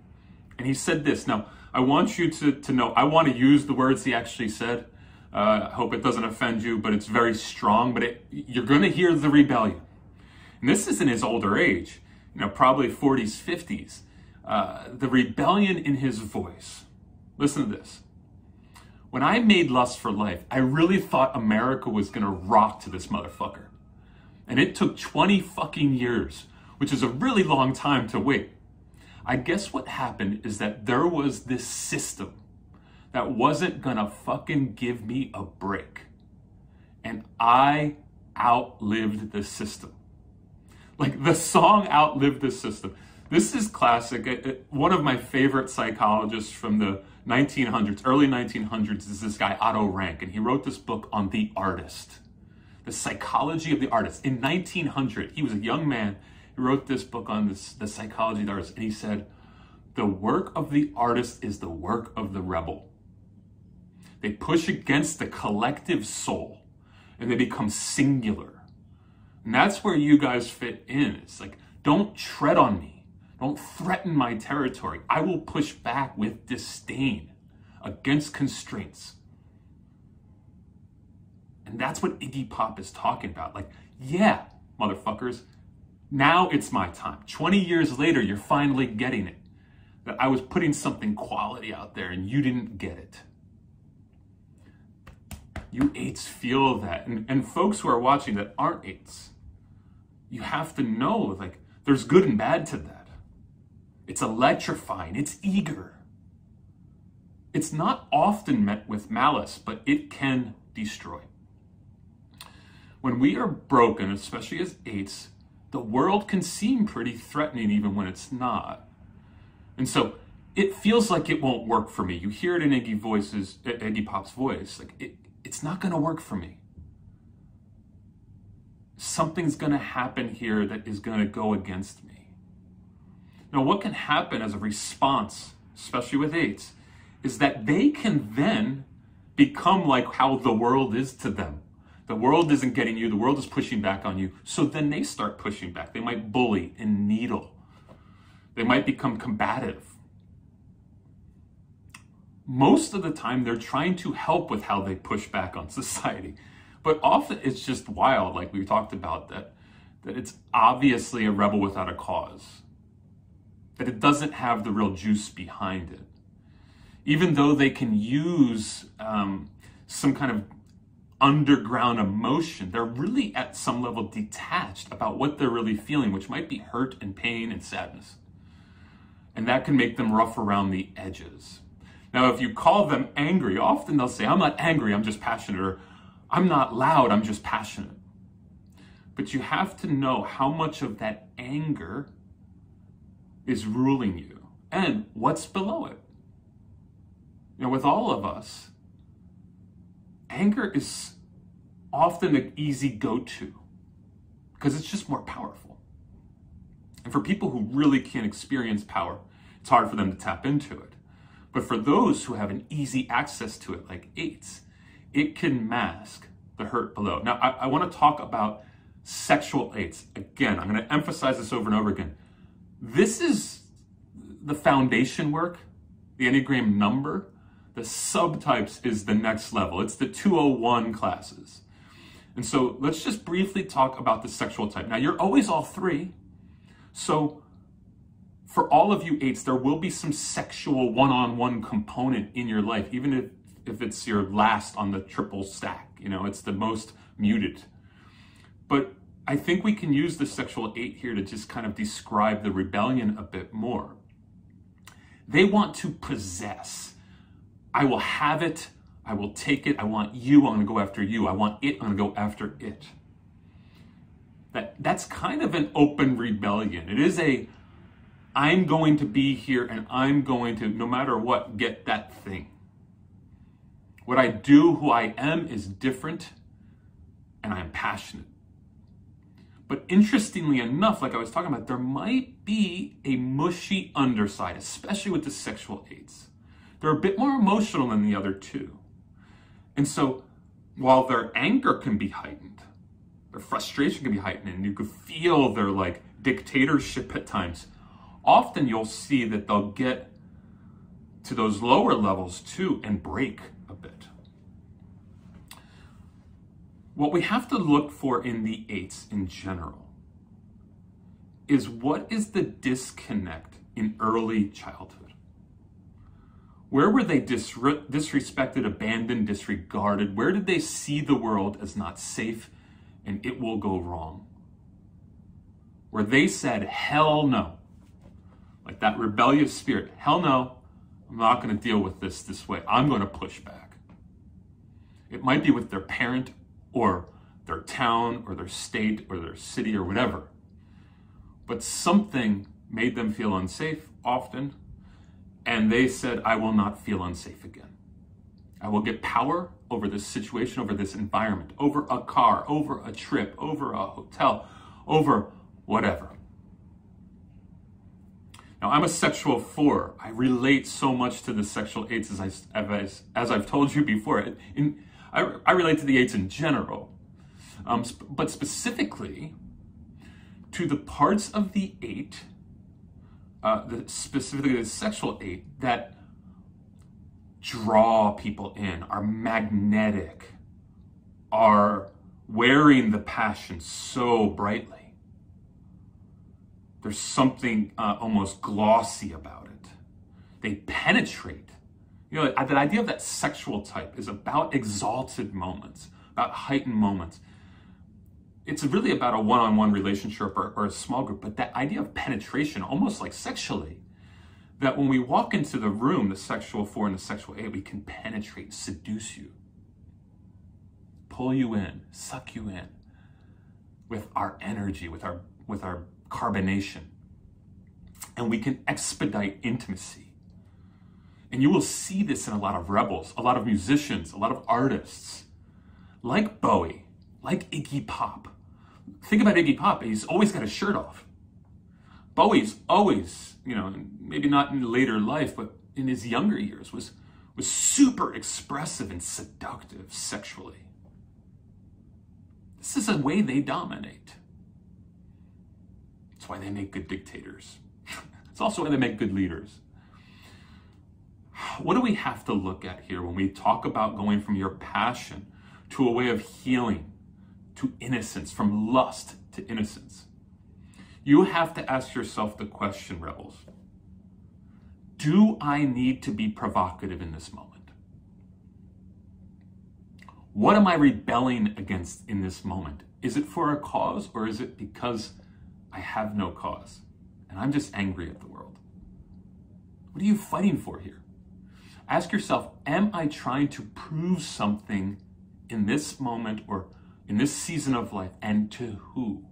and he said this. Now, I want you to, to know, I want to use the words he actually said. Uh, I hope it doesn't offend you, but it's very strong. But it, you're going to hear the rebellion. And this is in his older age, you know, probably 40s, 50s. Uh, the rebellion in his voice. Listen to this. When I made Lust for Life, I really thought America was gonna rock to this motherfucker. And it took 20 fucking years, which is a really long time to wait. I guess what happened is that there was this system that wasn't gonna fucking give me a break. And I outlived the system. Like the song outlived the system. This is classic. One of my favorite psychologists from the 1900s, early 1900s, is this guy Otto Rank, and he wrote this book on the artist, the psychology of the artist. In 1900, he was a young man. He wrote this book on this, the psychology of the artist, and he said, "The work of the artist is the work of the rebel. They push against the collective soul, and they become singular." And that's where you guys fit in. It's like, don't tread on me. Don't threaten my territory. I will push back with disdain against constraints. And that's what Iggy Pop is talking about. Like, yeah, motherfuckers, now it's my time. 20 years later, you're finally getting it. That I was putting something quality out there and you didn't get it. You eights feel that. And, and folks who are watching that aren't eights, you have to know like there's good and bad to that. It's electrifying, it's eager. It's not often met with malice, but it can destroy. When we are broken, especially as eights, the world can seem pretty threatening even when it's not. And so it feels like it won't work for me. You hear it in Iggy voices, uh, Iggy Pop's voice, like it, it's not going to work for me. Something's going to happen here that is going to go against me. Now, what can happen as a response, especially with eights, is that they can then become like how the world is to them. The world isn't getting you, the world is pushing back on you. So then they start pushing back. They might bully and needle, they might become combative. Most of the time, they're trying to help with how they push back on society. But often it's just wild, like we talked about, that, that it's obviously a rebel without a cause, that it doesn't have the real juice behind it. Even though they can use um, some kind of underground emotion. They're really at some level detached about what they're really feeling, which might be hurt and pain and sadness. And that can make them rough around the edges. Now, if you call them angry, often they'll say, I'm not angry, I'm just passionate, or I'm not loud, I'm just passionate. But you have to know how much of that anger is ruling you and what's below it. You know, with all of us, anger is often an easy go to because it's just more powerful. And for people who really can't experience power, it's hard for them to tap into it. But for those who have an easy access to it, like eights, it can mask the hurt below. Now, I, I want to talk about sexual eights. Again, I'm going to emphasize this over and over again. This is the foundation work, the Enneagram number the subtypes is the next level. It's the 201 classes. And so let's just briefly talk about the sexual type. Now, you're always all three. So for all of you eights, there will be some sexual one-on-one component in your life, even if, if it's your last on the triple stack. You know, it's the most muted. But I think we can use the sexual eight here to just kind of describe the rebellion a bit more. They want to possess. I will have it. I will take it. I want you. I'm going to go after you. I want it. I'm going to go after it. That, that's kind of an open rebellion. It is a, I'm going to be here and I'm going to, no matter what, get that thing. What I do, who I am, is different and I am passionate. But interestingly enough, like I was talking about, there might be a mushy underside, especially with the sexual eights. They're a bit more emotional than the other two. And so while their anger can be heightened, their frustration can be heightened, and you could feel their like dictatorship at times, often you'll see that they'll get to those lower levels too and break a bit. What we have to look for in the eights in general is what is the disconnect in early childhood? Where were they disre- disrespected, abandoned, disregarded? Where did they see the world as not safe and it will go wrong? Where they said, hell no. Like that rebellious spirit, hell no, I'm not going to deal with this this way. I'm going to push back. It might be with their parent or their town or their state or their city or whatever. But something made them feel unsafe often and they said, I will not feel unsafe again. I will get power over this situation, over this environment, over a car, over a trip, over a hotel, over whatever. Now, I'm a sexual four. I relate so much to the sexual eights as, I, as, as I've told you before. In, I, I relate to the eights in general. um, sp- but specifically to the parts of the eight, uh, the, specifically the sexual eight, that draw people in, are magnetic, are wearing the passion so brightly. There's something uh, almost glossy about it. They penetrate. You know, the idea of that sexual type is about exalted moments, about heightened moments. It's really about a one on one relationship or, or a small group, but that idea of penetration, almost like sexually, that when we walk into the room, the sexual four and the sexual eight, we can penetrate, seduce you, pull you in, suck you in with our energy, with our with our carbonation. And we can expedite intimacy. And you will see this in a lot of rebels, a lot of musicians, a lot of artists, like Bowie, like Iggy Pop. Think about Iggy Pop, he's always got his shirt off. Bowie's always, you know, maybe not in later life, but in his younger years, was, was super expressive and seductive sexually. This is a way they dominate. It's why they make good dictators. it's also why they make good leaders. What do we have to look at here when we talk about going from your passion to a way of healing, to innocence, from lust to innocence? You have to ask yourself the question, rebels Do I need to be provocative in this moment? What am I rebelling against in this moment? Is it for a cause or is it because I have no cause and I'm just angry at the world? What are you fighting for here? Ask yourself Am I trying to prove something in this moment or in this season of life and to who?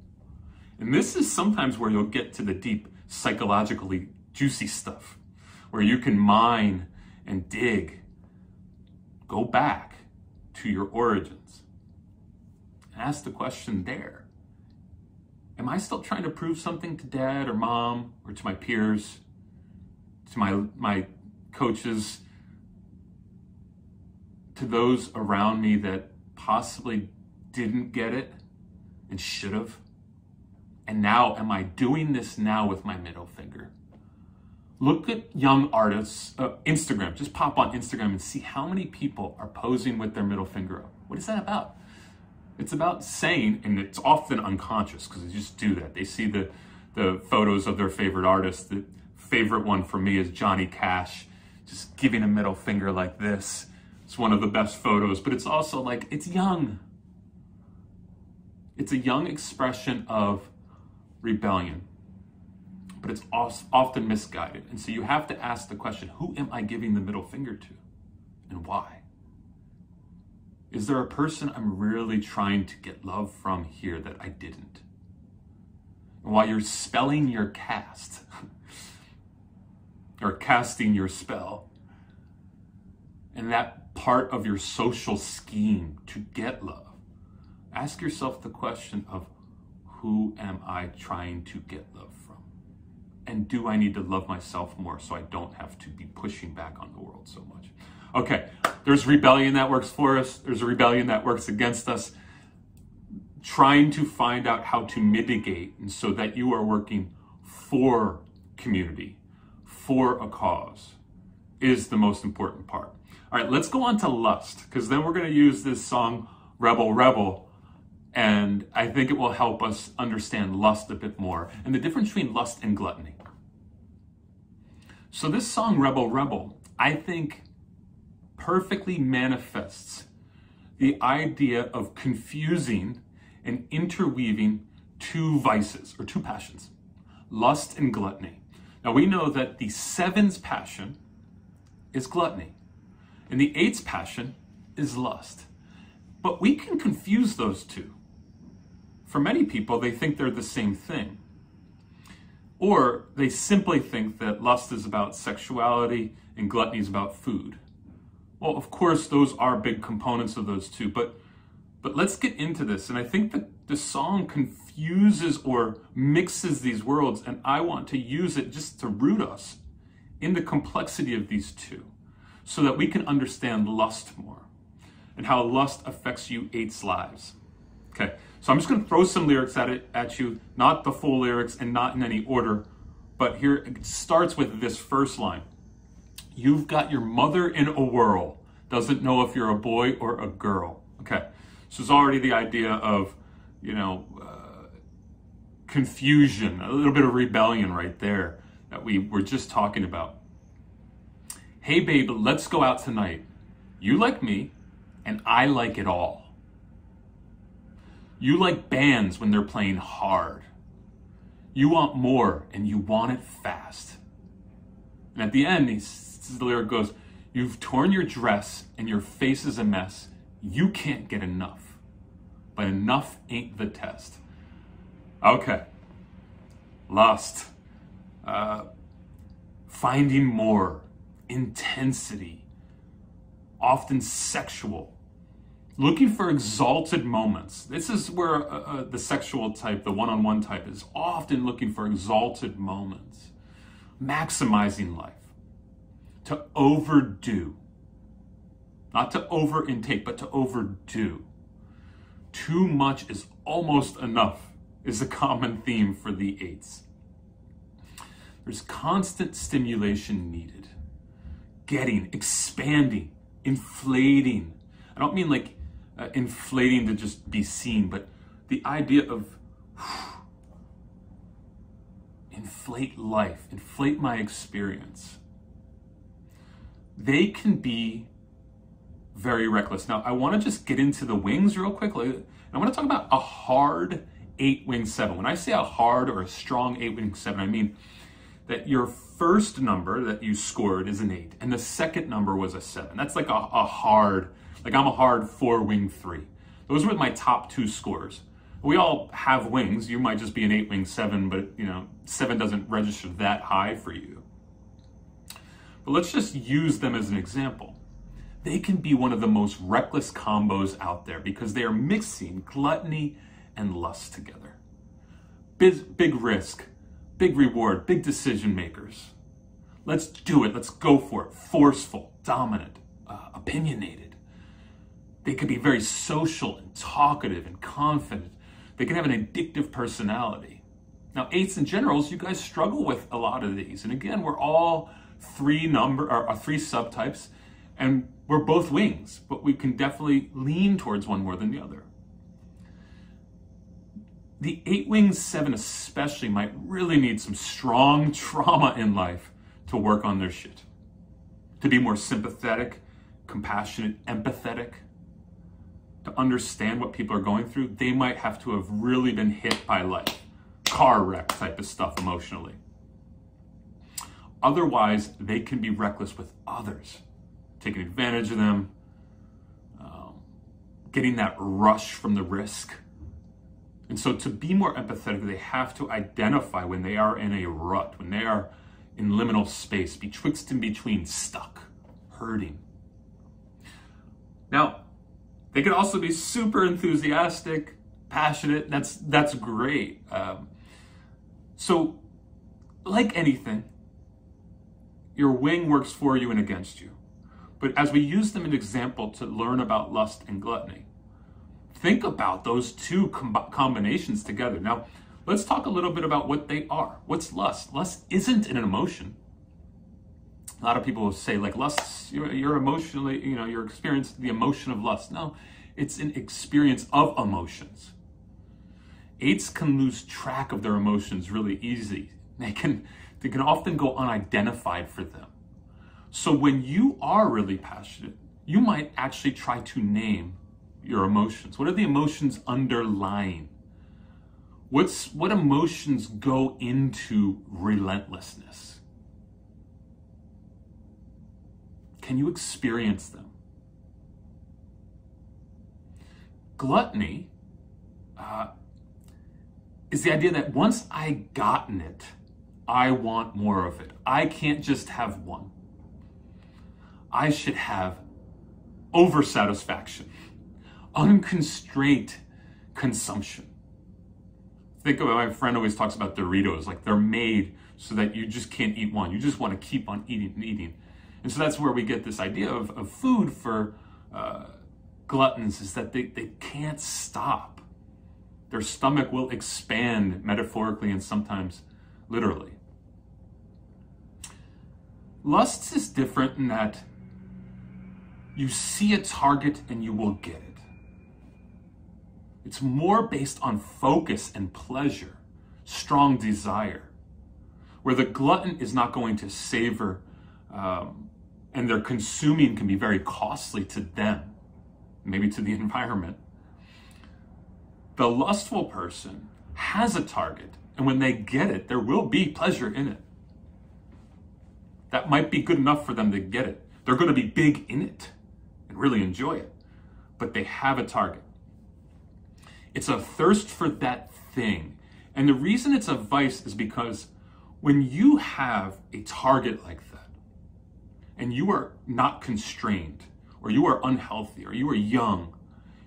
And this is sometimes where you'll get to the deep, psychologically juicy stuff, where you can mine and dig, go back to your origins, and ask the question there Am I still trying to prove something to dad or mom or to my peers, to my, my coaches, to those around me that possibly didn't get it and should have? And now, am I doing this now with my middle finger? Look at young artists, uh, Instagram. Just pop on Instagram and see how many people are posing with their middle finger up. What is that about? It's about saying, and it's often unconscious because they just do that. They see the, the photos of their favorite artist. The favorite one for me is Johnny Cash, just giving a middle finger like this. It's one of the best photos, but it's also like, it's young. It's a young expression of rebellion, but it's often misguided. And so you have to ask the question who am I giving the middle finger to and why? Is there a person I'm really trying to get love from here that I didn't? And while you're spelling your cast, or casting your spell, and that part of your social scheme to get love, ask yourself the question of who am I trying to get love from? And do I need to love myself more so I don't have to be pushing back on the world so much? Okay, there's rebellion that works for us, there's a rebellion that works against us. Trying to find out how to mitigate and so that you are working for community, for a cause, is the most important part. All right, let's go on to lust, because then we're going to use this song, Rebel Rebel, and I think it will help us understand lust a bit more and the difference between lust and gluttony. So, this song, Rebel Rebel, I think perfectly manifests the idea of confusing and interweaving two vices or two passions lust and gluttony. Now, we know that the seven's passion is gluttony, and the eight's passion is lust. But we can confuse those two. For many people, they think they're the same thing. Or they simply think that lust is about sexuality and gluttony is about food. Well, of course, those are big components of those two, but but let's get into this. And I think that the song confuses or mixes these worlds, and I want to use it just to root us in the complexity of these two so that we can understand lust more and how lust affects you eight's lives. Okay, So I'm just going to throw some lyrics at it at you, not the full lyrics and not in any order, but here it starts with this first line. You've got your mother in a whirl, doesn't know if you're a boy or a girl. Okay, so it's already the idea of, you know, uh, confusion, a little bit of rebellion right there that we were just talking about. Hey, babe, let's go out tonight. You like me, and I like it all. You like bands when they're playing hard. You want more, and you want it fast. And at the end, the lyric goes, You've torn your dress, and your face is a mess. You can't get enough. But enough ain't the test. Okay. Lust. Uh, finding more intensity, often sexual, looking for exalted moments. This is where uh, uh, the sexual type, the one on one type, is often looking for exalted moments, maximizing life, to overdo. Not to over intake, but to overdo. Too much is almost enough, is a common theme for the eights. There's constant stimulation needed getting, expanding, inflating. I don't mean like uh, inflating to just be seen, but the idea of inflate life, inflate my experience. They can be very reckless. Now, I want to just get into the wings real quickly. I want to talk about a hard eight wing seven. When I say a hard or a strong eight wing seven, I mean that your first number that you scored is an eight, and the second number was a seven. That's like a, a hard, like I'm a hard four wing three. Those were my top two scores. We all have wings. You might just be an eight wing seven, but you know, seven doesn't register that high for you. But let's just use them as an example. They can be one of the most reckless combos out there because they are mixing gluttony and lust together. Big, big risk, big reward, big decision makers. Let's do it. Let's go for it. Forceful, dominant, uh, opinionated. They could be very social and talkative and confident. They can have an addictive personality. Now, eights and generals, you guys struggle with a lot of these. And again, we're all three number or, or three subtypes, and we're both wings, but we can definitely lean towards one more than the other the eight wings seven especially might really need some strong trauma in life to work on their shit. To be more sympathetic compassionate empathetic. To understand what people are going through they might have to have really been hit by life. Car wreck type of stuff emotionally. Otherwise they can be reckless with others. Taking advantage of them. Um, getting that rush from the risk and so to be more empathetic, they have to identify when they are in a rut, when they are in liminal space, betwixt and between, stuck, hurting. Now, they can also be super enthusiastic, passionate. That's that's great. Um, so, like anything, your wing works for you and against you. But as we use them an example to learn about lust and gluttony, think about those two com- combinations together. Now, let's talk a little bit about what they are. What's lust? Lust isn't an emotion. A lot of people say, like, lust, you're, you're emotionally, you know, you're experiencing the emotion of lust. No, it's an experience of emotions. Eights can lose track of their emotions really easy. They can, they can often go unidentified for them. So when you are really passionate, you might actually try to name your emotions? What are the emotions underlying? What's what emotions go into relentlessness? Can you experience them? Gluttony uh, is the idea that once I gotten it, I want more of it. I can't just have one. I should have oversatisfaction unconstrained consumption. Think about my friend always talks about Doritos, like they're made so that you just can't eat one. You just want to keep on eating and eating. And so that's where we get this idea of, of food for uh, gluttons is that they, they can't stop. Their stomach will expand metaphorically and sometimes literally. Lust is different in that you see a target and you will get it. It's more based on focus and pleasure, strong desire, where the glutton is not going to savor um, and their consuming can be very costly to them, maybe to the environment. The lustful person has a target, and when they get it, there will be pleasure in it. That might be good enough for them to get it. They're going to be big in it and really enjoy it, but they have a target. It's a thirst for that thing. And the reason it's a vice is because when you have a target like that, and you are not constrained, or you are unhealthy, or you are young,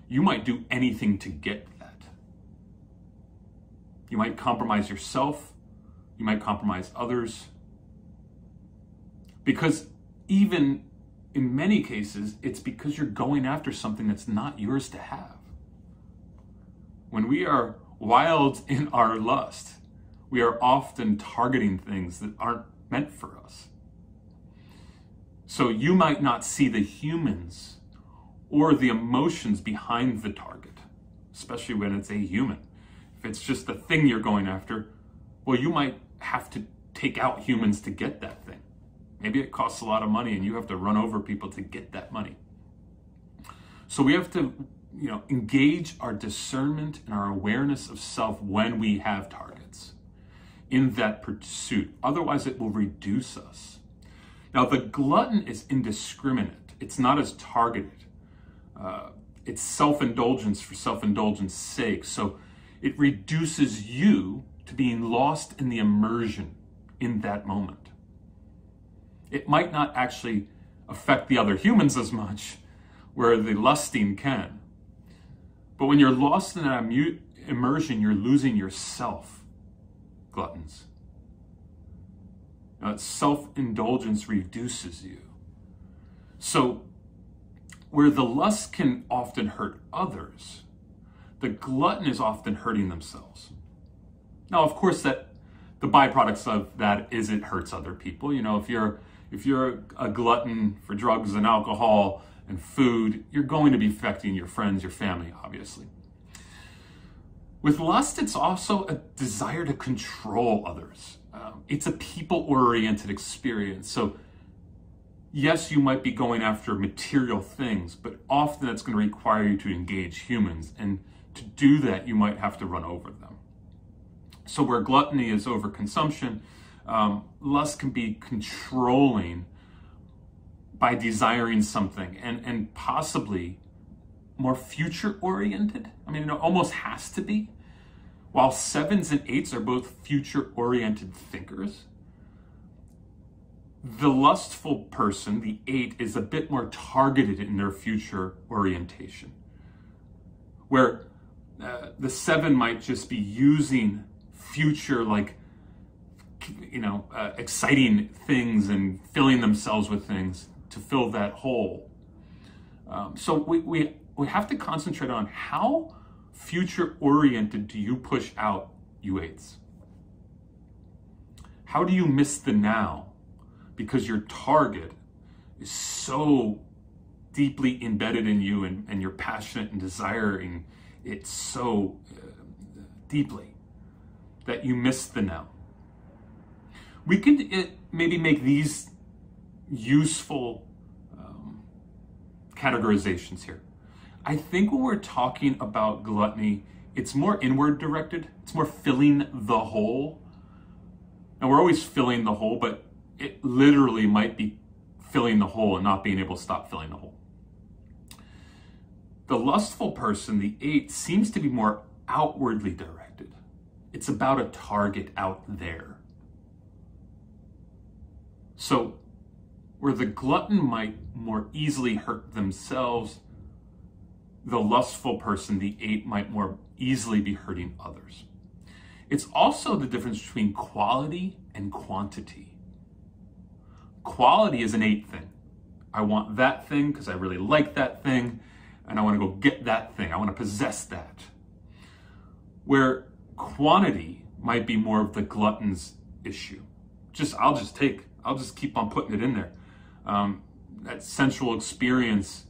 you might do anything to get that. You might compromise yourself, you might compromise others. Because even in many cases, it's because you're going after something that's not yours to have. When we are wild in our lust, we are often targeting things that aren't meant for us. So you might not see the humans or the emotions behind the target, especially when it's a human. If it's just the thing you're going after, well, you might have to take out humans to get that thing. Maybe it costs a lot of money and you have to run over people to get that money. So we have to, you know, engage our discernment and our awareness of self when we have targets in that pursuit. Otherwise, it will reduce us. Now, the glutton is indiscriminate, it's not as targeted. Uh, it's self indulgence for self indulgence sake. So it reduces you to being lost in the immersion in that moment. It might not actually affect the other humans as much, where the lusting can. But when you're lost in that immersion, you're losing yourself, gluttons. Uh, Self indulgence reduces you. So, where the lust can often hurt others, the glutton is often hurting themselves. Now, of course, that the byproducts of that is it hurts other people. You know, if you're if you're a glutton for drugs and alcohol and food, you're going to be affecting your friends, your family, obviously. With lust, it's also a desire to control others. Um, it's a people oriented experience. So, yes, you might be going after material things, but often that's going to require you to engage humans. And to do that, you might have to run over them. So, where gluttony is overconsumption, um, lust can be controlling by desiring something and, and possibly more future oriented. I mean, it almost has to be. While sevens and eights are both future oriented thinkers, the lustful person, the eight, is a bit more targeted in their future orientation. Where uh, the seven might just be using future, like, you know, uh, exciting things and filling themselves with things to fill that hole. Um, so we, we, we have to concentrate on how future oriented do you push out you eights? How do you miss the now? Because your target is so deeply embedded in you and, and you're passionate and desiring it so uh, deeply that you miss the now. We could it, uh, maybe make these useful um, categorizations here. I think when we're talking about gluttony, it's more inward directed. It's more filling the hole. And we're always filling the hole, but it literally might be filling the hole and not being able to stop filling the hole. The lustful person, the eight, seems to be more outwardly directed. It's about a target out there. So, where the glutton might more easily hurt themselves, the lustful person, the eight, might more easily be hurting others. It's also the difference between quality and quantity. Quality is an eight thing. I want that thing because I really like that thing and I want to go get that thing. I want to possess that. where quantity might be more of the glutton's issue. Just I'll just take, I'll just keep on putting it in there. Um, that sensual experience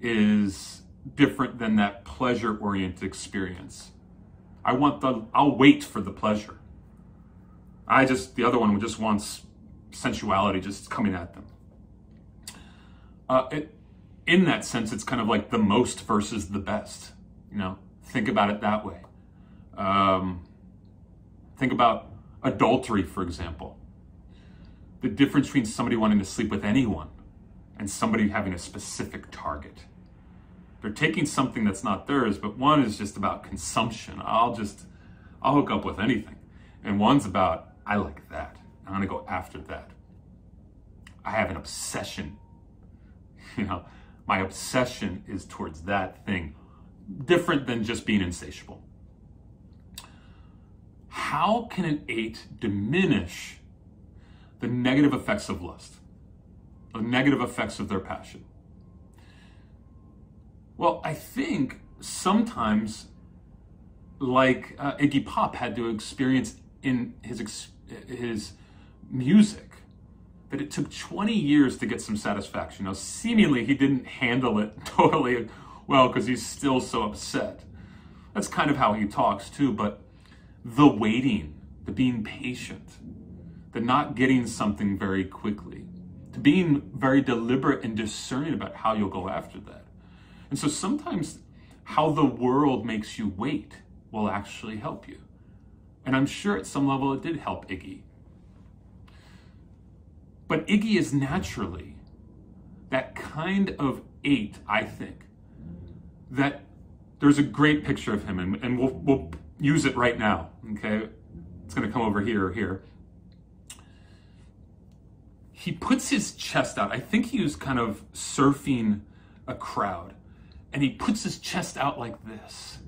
is different than that pleasure oriented experience. I want the, I'll wait for the pleasure. I just, the other one just wants sensuality just coming at them. Uh, it, in that sense, it's kind of like the most versus the best. You know, think about it that way. Um, think about adultery, for example. The difference between somebody wanting to sleep with anyone and somebody having a specific target. They're taking something that's not theirs, but one is just about consumption. I'll just, I'll hook up with anything. And one's about, I like that. I'm going to go after that. I have an obsession. You know, my obsession is towards that thing, different than just being insatiable. How can an eight diminish the negative effects of lust, the negative effects of their passion? Well, I think sometimes, like uh, Iggy Pop had to experience in his his music, that it took 20 years to get some satisfaction. Now, seemingly, he didn't handle it totally well because he's still so upset. That's kind of how he talks too, but the waiting, the being patient, the not getting something very quickly, to being very deliberate and discerning about how you'll go after that. And so sometimes how the world makes you wait will actually help you. And I'm sure at some level it did help Iggy but Iggy is naturally that kind of eight, I think, that there's a great picture of him, and, and we'll, we'll use it right now, okay? It's going to come over here or here. He puts his chest out. I think he was kind of surfing a crowd, and he puts his chest out like this.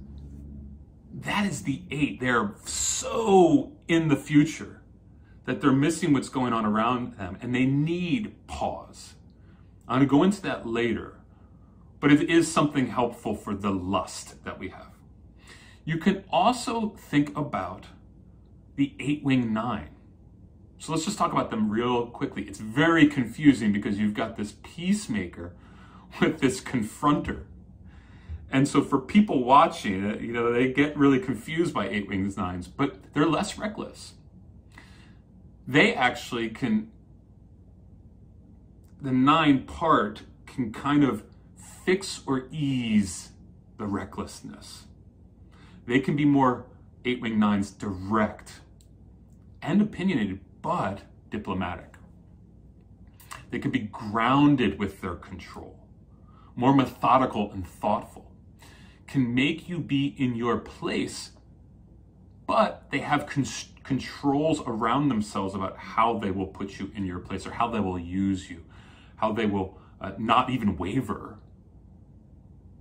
That is the eight. They're so in the future that they're missing what's going on around them and they need pause. I'm going to go into that later, but it is something helpful for the lust that we have. You can also think about the eight wing nine. So let's just talk about them real quickly. It's very confusing because you've got this peacemaker with this confronter. And so for people watching you know, they get really confused by eight wings nines, but they're less reckless they actually can, the nine part can kind of fix or ease the recklessness. They can be more eight wing nines direct and opinionated, but diplomatic. They can be grounded with their control, more methodical and thoughtful, can make you be in your place, but they have controls around themselves about how they will put you in your place or how they will use you, how they will uh, not even waver,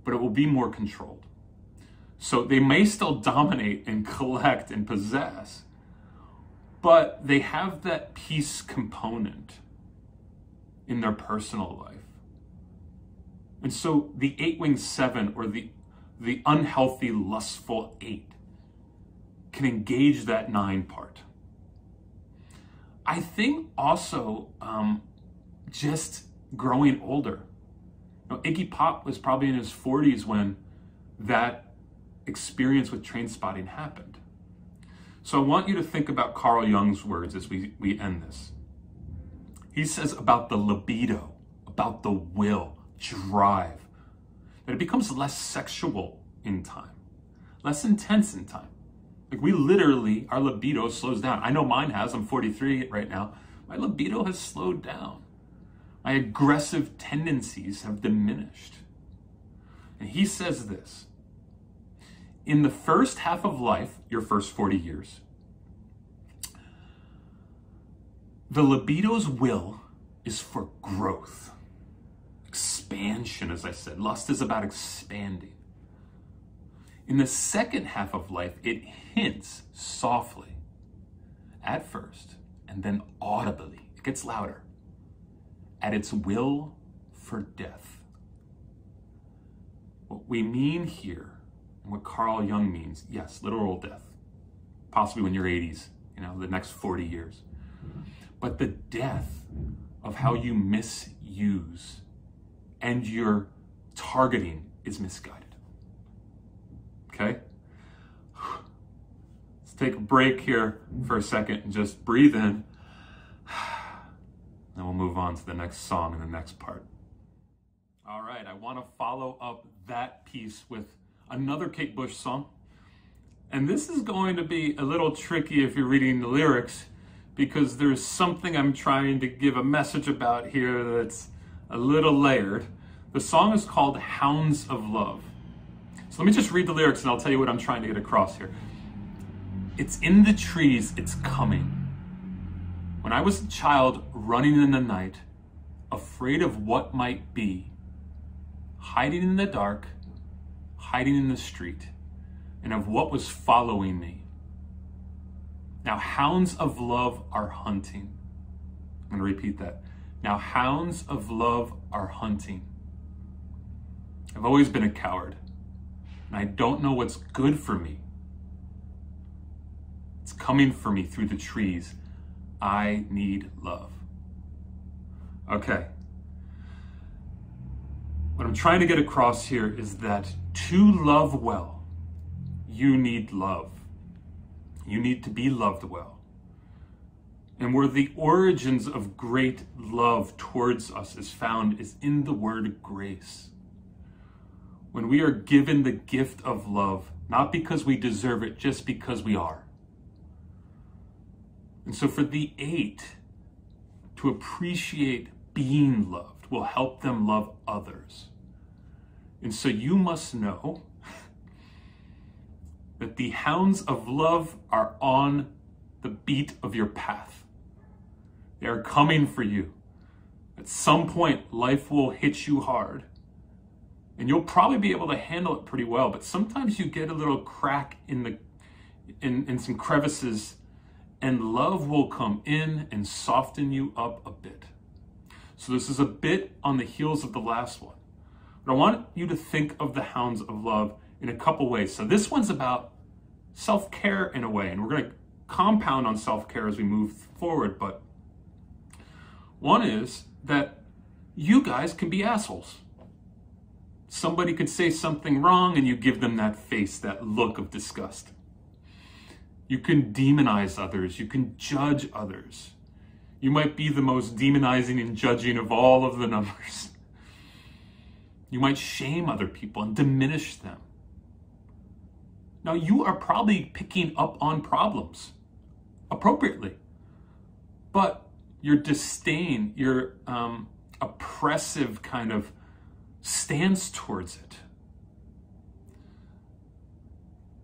but it will be more controlled. So they may still dominate and collect and possess, but they have that peace component in their personal life. And so the eight wing seven or the, the unhealthy, lustful eight can engage that nine part. I think also um, just growing older. You Iggy Pop was probably in his 40s when that experience with Trainspotting happened. So I want you to think about Carl Jung's words as we, we end this. He says about the libido, about the will, drive, that it becomes less sexual in time, less intense in time. Like we literally, our libido slows down. I know mine has. I'm 43 right now. My libido has slowed down. My aggressive tendencies have diminished. And he says this In the first half of life, your first 40 years, the libido's will is for growth, expansion, as I said. Lust is about expanding. In the second half of life, it hints softly at first and then audibly, it gets louder, at its will for death. What we mean here, what Carl Jung means, yes, literal death, possibly when you're 80s, you know, the next 40 years. But the death of how you misuse and your targeting is misguided. Okay? Let's take a break here for a second and just breathe in. Then we'll move on to the next song in the next part. All right, I want to follow up that piece with another Kate Bush song. And this is going to be a little tricky if you're reading the lyrics because there's something I'm trying to give a message about here that's a little layered. The song is called Hounds of Love. So let me just read the lyrics and I'll tell you what I'm trying to get across here. It's in the trees, it's coming. When I was a child running in the night, afraid of what might be, hiding in the dark, hiding in the street, and of what was following me. Now, hounds of love are hunting. I'm going to repeat that. Now, hounds of love are hunting. I've always been a coward, and I don't know what's good for me. It's coming for me through the trees. I need love. Okay. What I'm trying to get across here is that to love well, you need love. You need to be loved well. And where the origins of great love towards us is found is in the word grace. When we are given the gift of love, not because we deserve it, just because we are. And so for the eight to appreciate being loved will help them love others. And so you must know that the hounds of love are on the beat of your path. They are coming for you. At some point, life will hit you hard. And you'll probably be able to handle it pretty well, but sometimes you get a little crack in the in, in some crevices and love will come in and soften you up a bit. So this is a bit on the heels of the last one. But I want you to think of the hounds of love in a couple ways. So this one's about self-care in a way, and we're going to compound on self-care as we move forward, but one is that you guys can be assholes. Somebody could say something wrong and you give them that face, that look of disgust. You can demonize others. You can judge others. You might be the most demonizing and judging of all of the numbers. You might shame other people and diminish them. Now, you are probably picking up on problems appropriately, but your disdain, your um, oppressive kind of stance towards it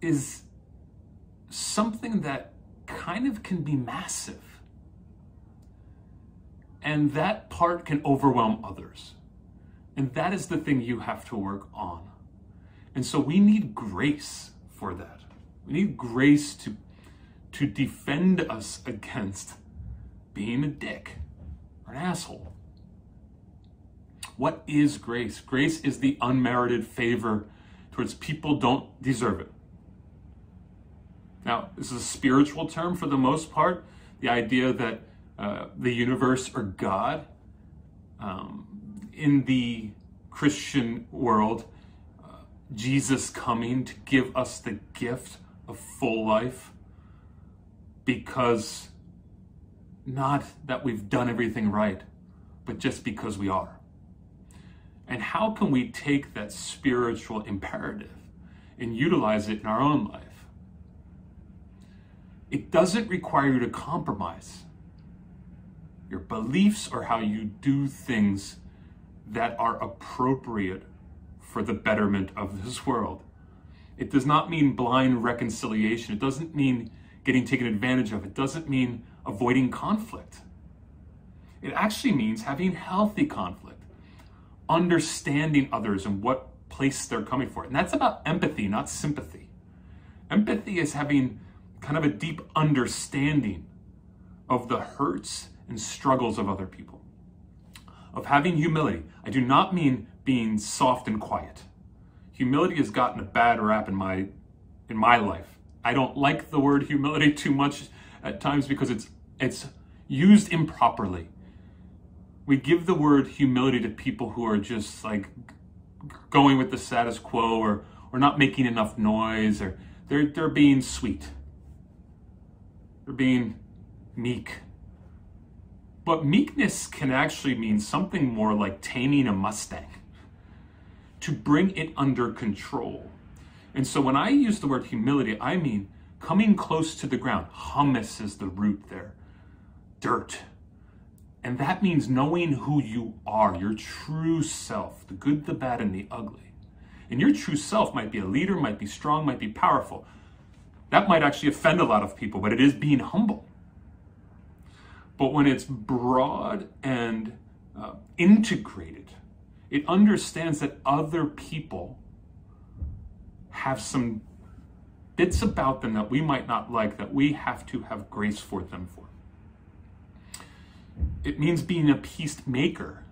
is something that kind of can be massive. And that part can overwhelm others. And that is the thing you have to work on. And so we need grace for that. We need grace to, to defend us against being a dick or an asshole. What is grace? Grace is the unmerited favor towards people don't deserve it. Now, this is a spiritual term for the most part, the idea that uh, the universe or God, um, in the Christian world, uh, Jesus coming to give us the gift of full life because not that we've done everything right, but just because we are. And how can we take that spiritual imperative and utilize it in our own life? It doesn't require you to compromise. Your beliefs or how you do things that are appropriate for the betterment of this world. It does not mean blind reconciliation. It doesn't mean getting taken advantage of. It doesn't mean avoiding conflict. It actually means having healthy conflict, understanding others and what place they're coming for. And that's about empathy, not sympathy. Empathy is having kind of a deep understanding of the hurts and struggles of other people, of having humility. I do not mean being soft and quiet. humility has gotten a bad rap in my in my life. I don't like the word humility too much at times because it's it's used improperly. We give the word humility to people who are just like going with the status quo or or not making enough noise or they're they're being sweet. They're being meek. But meekness can actually mean something more like taming a Mustang, to bring it under control. And so when I use the word humility, I mean coming close to the ground. Humus is the root there, dirt. And that means knowing who you are, your true self, the good, the bad, and the ugly. And your true self might be a leader, might be strong, might be powerful. That might actually offend a lot of people, but it is being humble. But when it's broad and uh, integrated, it understands that other people have some bits about them that we might not like that we have to have grace for them for. It means being a peacemaker,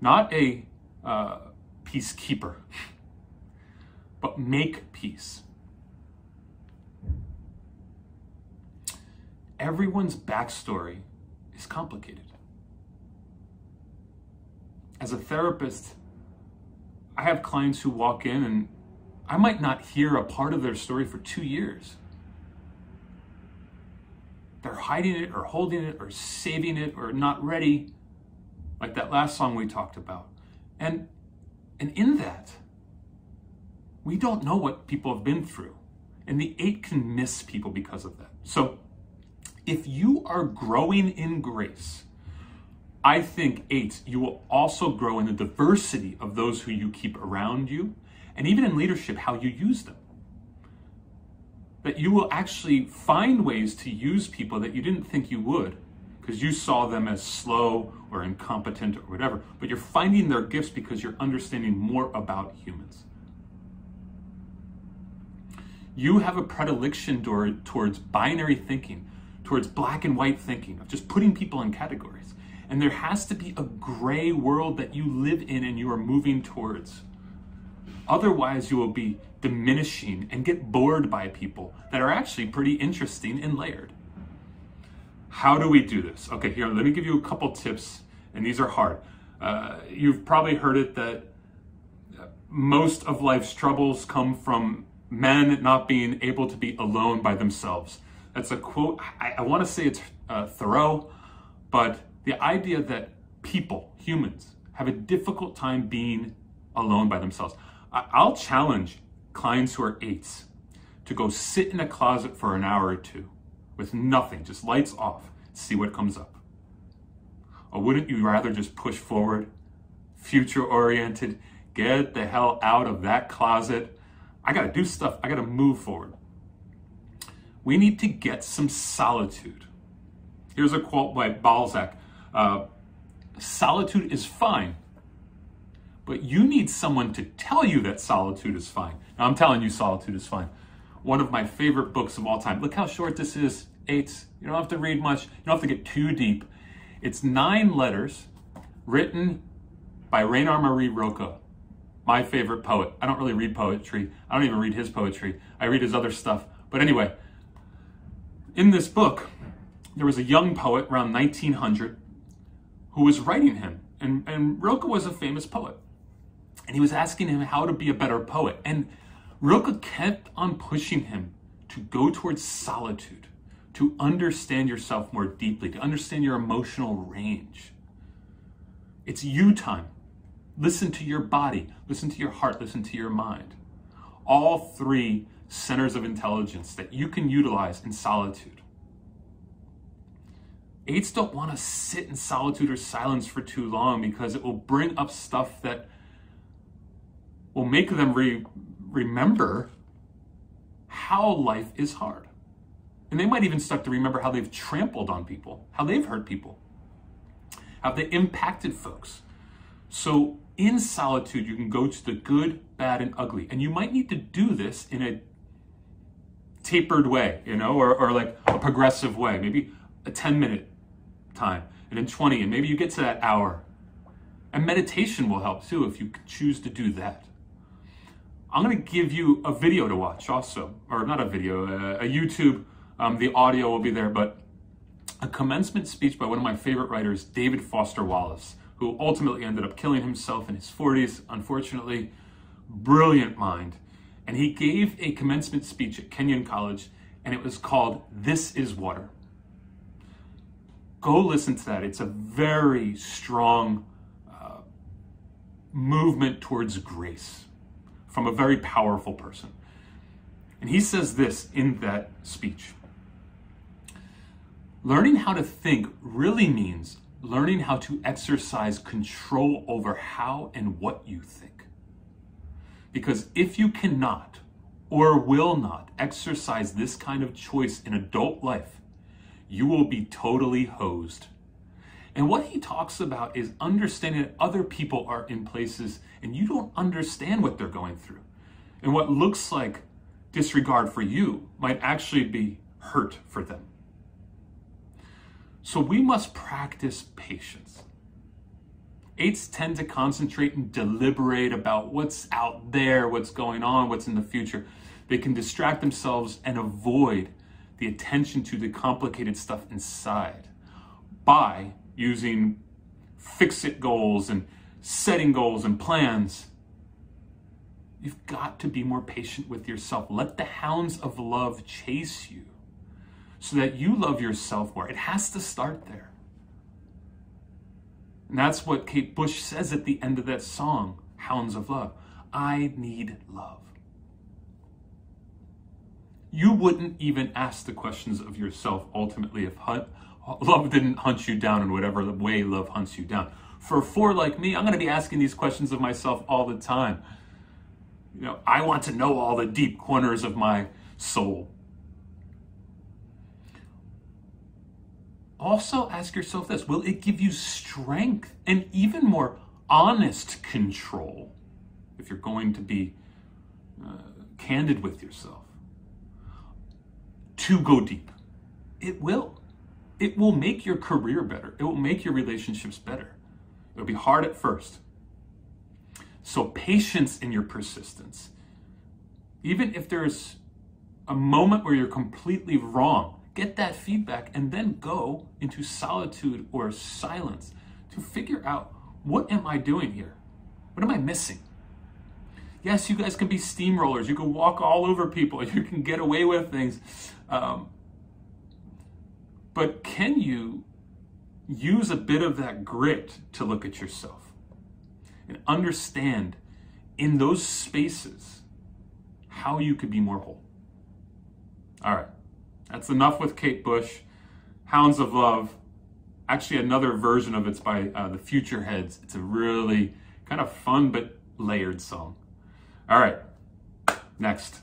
not a uh, peacekeeper, but make peace. Everyone's backstory is complicated. As a therapist, I have clients who walk in and I might not hear a part of their story for two years. They're hiding it or holding it or saving it or not ready, like that last song we talked about. And, and in that, we don't know what people have been through. And the eight can miss people because of that. So if you are growing in grace, I think, eight, you will also grow in the diversity of those who you keep around you, and even in leadership, how you use them. That you will actually find ways to use people that you didn't think you would because you saw them as slow or incompetent or whatever, but you're finding their gifts because you're understanding more about humans. You have a predilection toward, towards binary thinking towards black and white thinking, of just putting people in categories. And there has to be a gray world that you live in and you are moving towards. Otherwise, you will be diminishing and get bored by people that are actually pretty interesting and layered. How do we do this? Okay, here, let me give you a couple tips, and these are hard. Uh, you've probably heard it that most of life's troubles come from men not being able to be alone by themselves. That's a quote. I, I want to say it's uh, Thoreau, but the idea that people, humans, have a difficult time being alone by themselves. I, I'll challenge clients who are eights to go sit in a closet for an hour or two with nothing, just lights off, see what comes up. Or wouldn't you rather just push forward, future oriented, get the hell out of that closet? I got to do stuff, I got to move forward we need to get some solitude. Here's a quote by Balzac uh, Solitude is fine, but you need someone to tell you that solitude is fine. Now, I'm telling you, solitude is fine. One of my favorite books of all time. Look how short this is eight. You don't have to read much, you don't have to get too deep. It's nine letters written by Rainer Maria Rilke, my favorite poet. I don't really read poetry. I don't even read his poetry. I read his other stuff. But anyway, in this book, there was a young poet around 1900 who was writing him. And, and Rilke was a famous poet. And he was asking him how to be a better poet. And Rilke kept on pushing him to go towards solitude, to understand yourself more deeply, to understand your emotional range. It's you time. Listen to your body, listen to your heart, listen to your mind. All three centers of intelligence that you can utilize in solitude. Eights don't want to sit in solitude or silence for too long because it will bring up stuff that will make them re- remember how life is hard. And they might even start to remember how they've trampled on people, how they've hurt people, how they impacted folks. So, in solitude, you can go to the good, bad, and ugly. And you might need to do this in a tapered way, you know, or, or like a progressive way, maybe a 10 minute time and then 20, and maybe you get to that hour. And meditation will help too if you choose to do that. I'm going to give you a video to watch also, or not a video, a, a YouTube. Um, the audio will be there, but a commencement speech by one of my favorite writers, David Foster Wallace, who ultimately ended up killing himself in his 40s, unfortunately. Brilliant mind. And he gave a commencement speech at Kenyon College, and it was called This is Water. Go listen to that. It's a very strong uh, movement towards grace from a very powerful person. And he says this in that speech Learning how to think really means learning how to exercise control over how and what you think. Because if you cannot or will not exercise this kind of choice in adult life, you will be totally hosed. And what he talks about is understanding that other people are in places and you don't understand what they're going through. And what looks like disregard for you might actually be hurt for them. So we must practice patience. Eights tend to concentrate and deliberate about what's out there, what's going on, what's in the future. They can distract themselves and avoid the attention to the complicated stuff inside by using fix it goals and setting goals and plans. You've got to be more patient with yourself. Let the hounds of love chase you so that you love yourself more. It has to start there. And that's what Kate Bush says at the end of that song, Hounds of Love. I need love. You wouldn't even ask the questions of yourself ultimately if hunt, love didn't hunt you down in whatever way love hunts you down. For a four like me, I'm going to be asking these questions of myself all the time. You know, I want to know all the deep corners of my soul. Also ask yourself this will it give you strength and even more honest control if you're going to be uh, candid with yourself to go deep? It will. It will make your career better, it will make your relationships better. It'll be hard at first. So, patience in your persistence. Even if there's a moment where you're completely wrong, get that feedback, and then go into solitude or silence to figure out what am I doing here? What am I missing? Yes, you guys can be steamrollers. You can walk all over people. You can get away with things. Um, but can you use a bit of that grit to look at yourself and understand in those spaces how you could be more whole? All right. That's enough with Kate Bush. Hounds of Love. Actually, another version of it's by uh, the Futureheads. It's a really kind of fun but layered song. All right, next.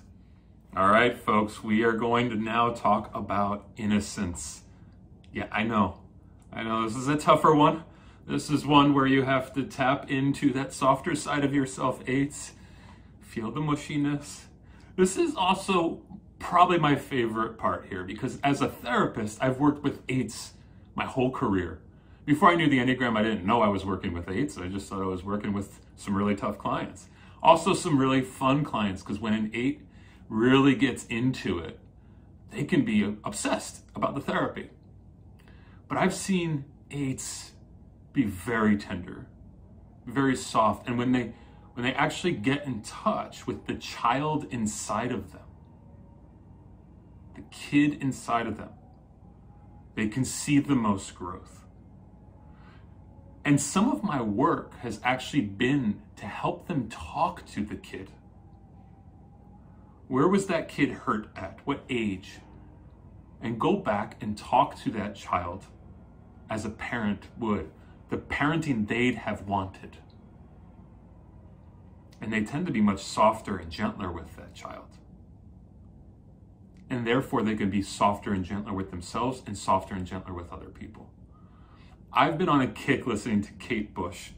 All right, folks, we are going to now talk about innocence. Yeah, I know. I know this is a tougher one. This is one where you have to tap into that softer side of yourself, eights. Feel the mushiness. This is also probably my favorite part here because as a therapist, I've worked with eights my whole career. Before I knew the Enneagram, I didn't know I was working with eights. I just thought I was working with some really tough clients. Also, some really fun clients because when an eight really gets into it, they can be obsessed about the therapy. But I've seen eights be very tender, very soft, and when they when they actually get in touch with the child inside of them, the kid inside of them, they can see the most growth. And some of my work has actually been to help them talk to the kid. Where was that kid hurt at? What age? And go back and talk to that child as a parent would, the parenting they'd have wanted. And they tend to be much softer and gentler with that child and therefore they can be softer and gentler with themselves and softer and gentler with other people. I've been on a kick listening to Kate Bush,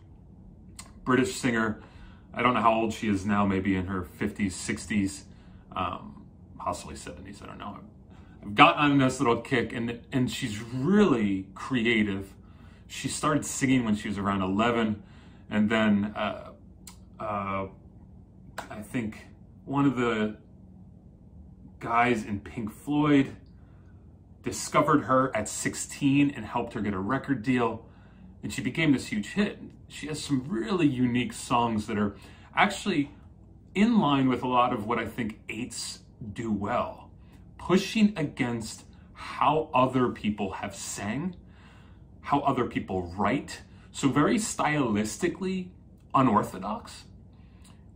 British singer. I don't know how old she is now, maybe in her 50s, 60s, um, possibly 70s, I don't know. I've gotten on this little kick, and, and she's really creative. She started singing when she was around 11, and then uh, uh, I think one of the guys in Pink Floyd discovered her at 16 and helped her get a record deal. And she became this huge hit. She has some really unique songs that are actually in line with a lot of what I think eights do well, pushing against how other people have sang, how other people write. So, very stylistically unorthodox.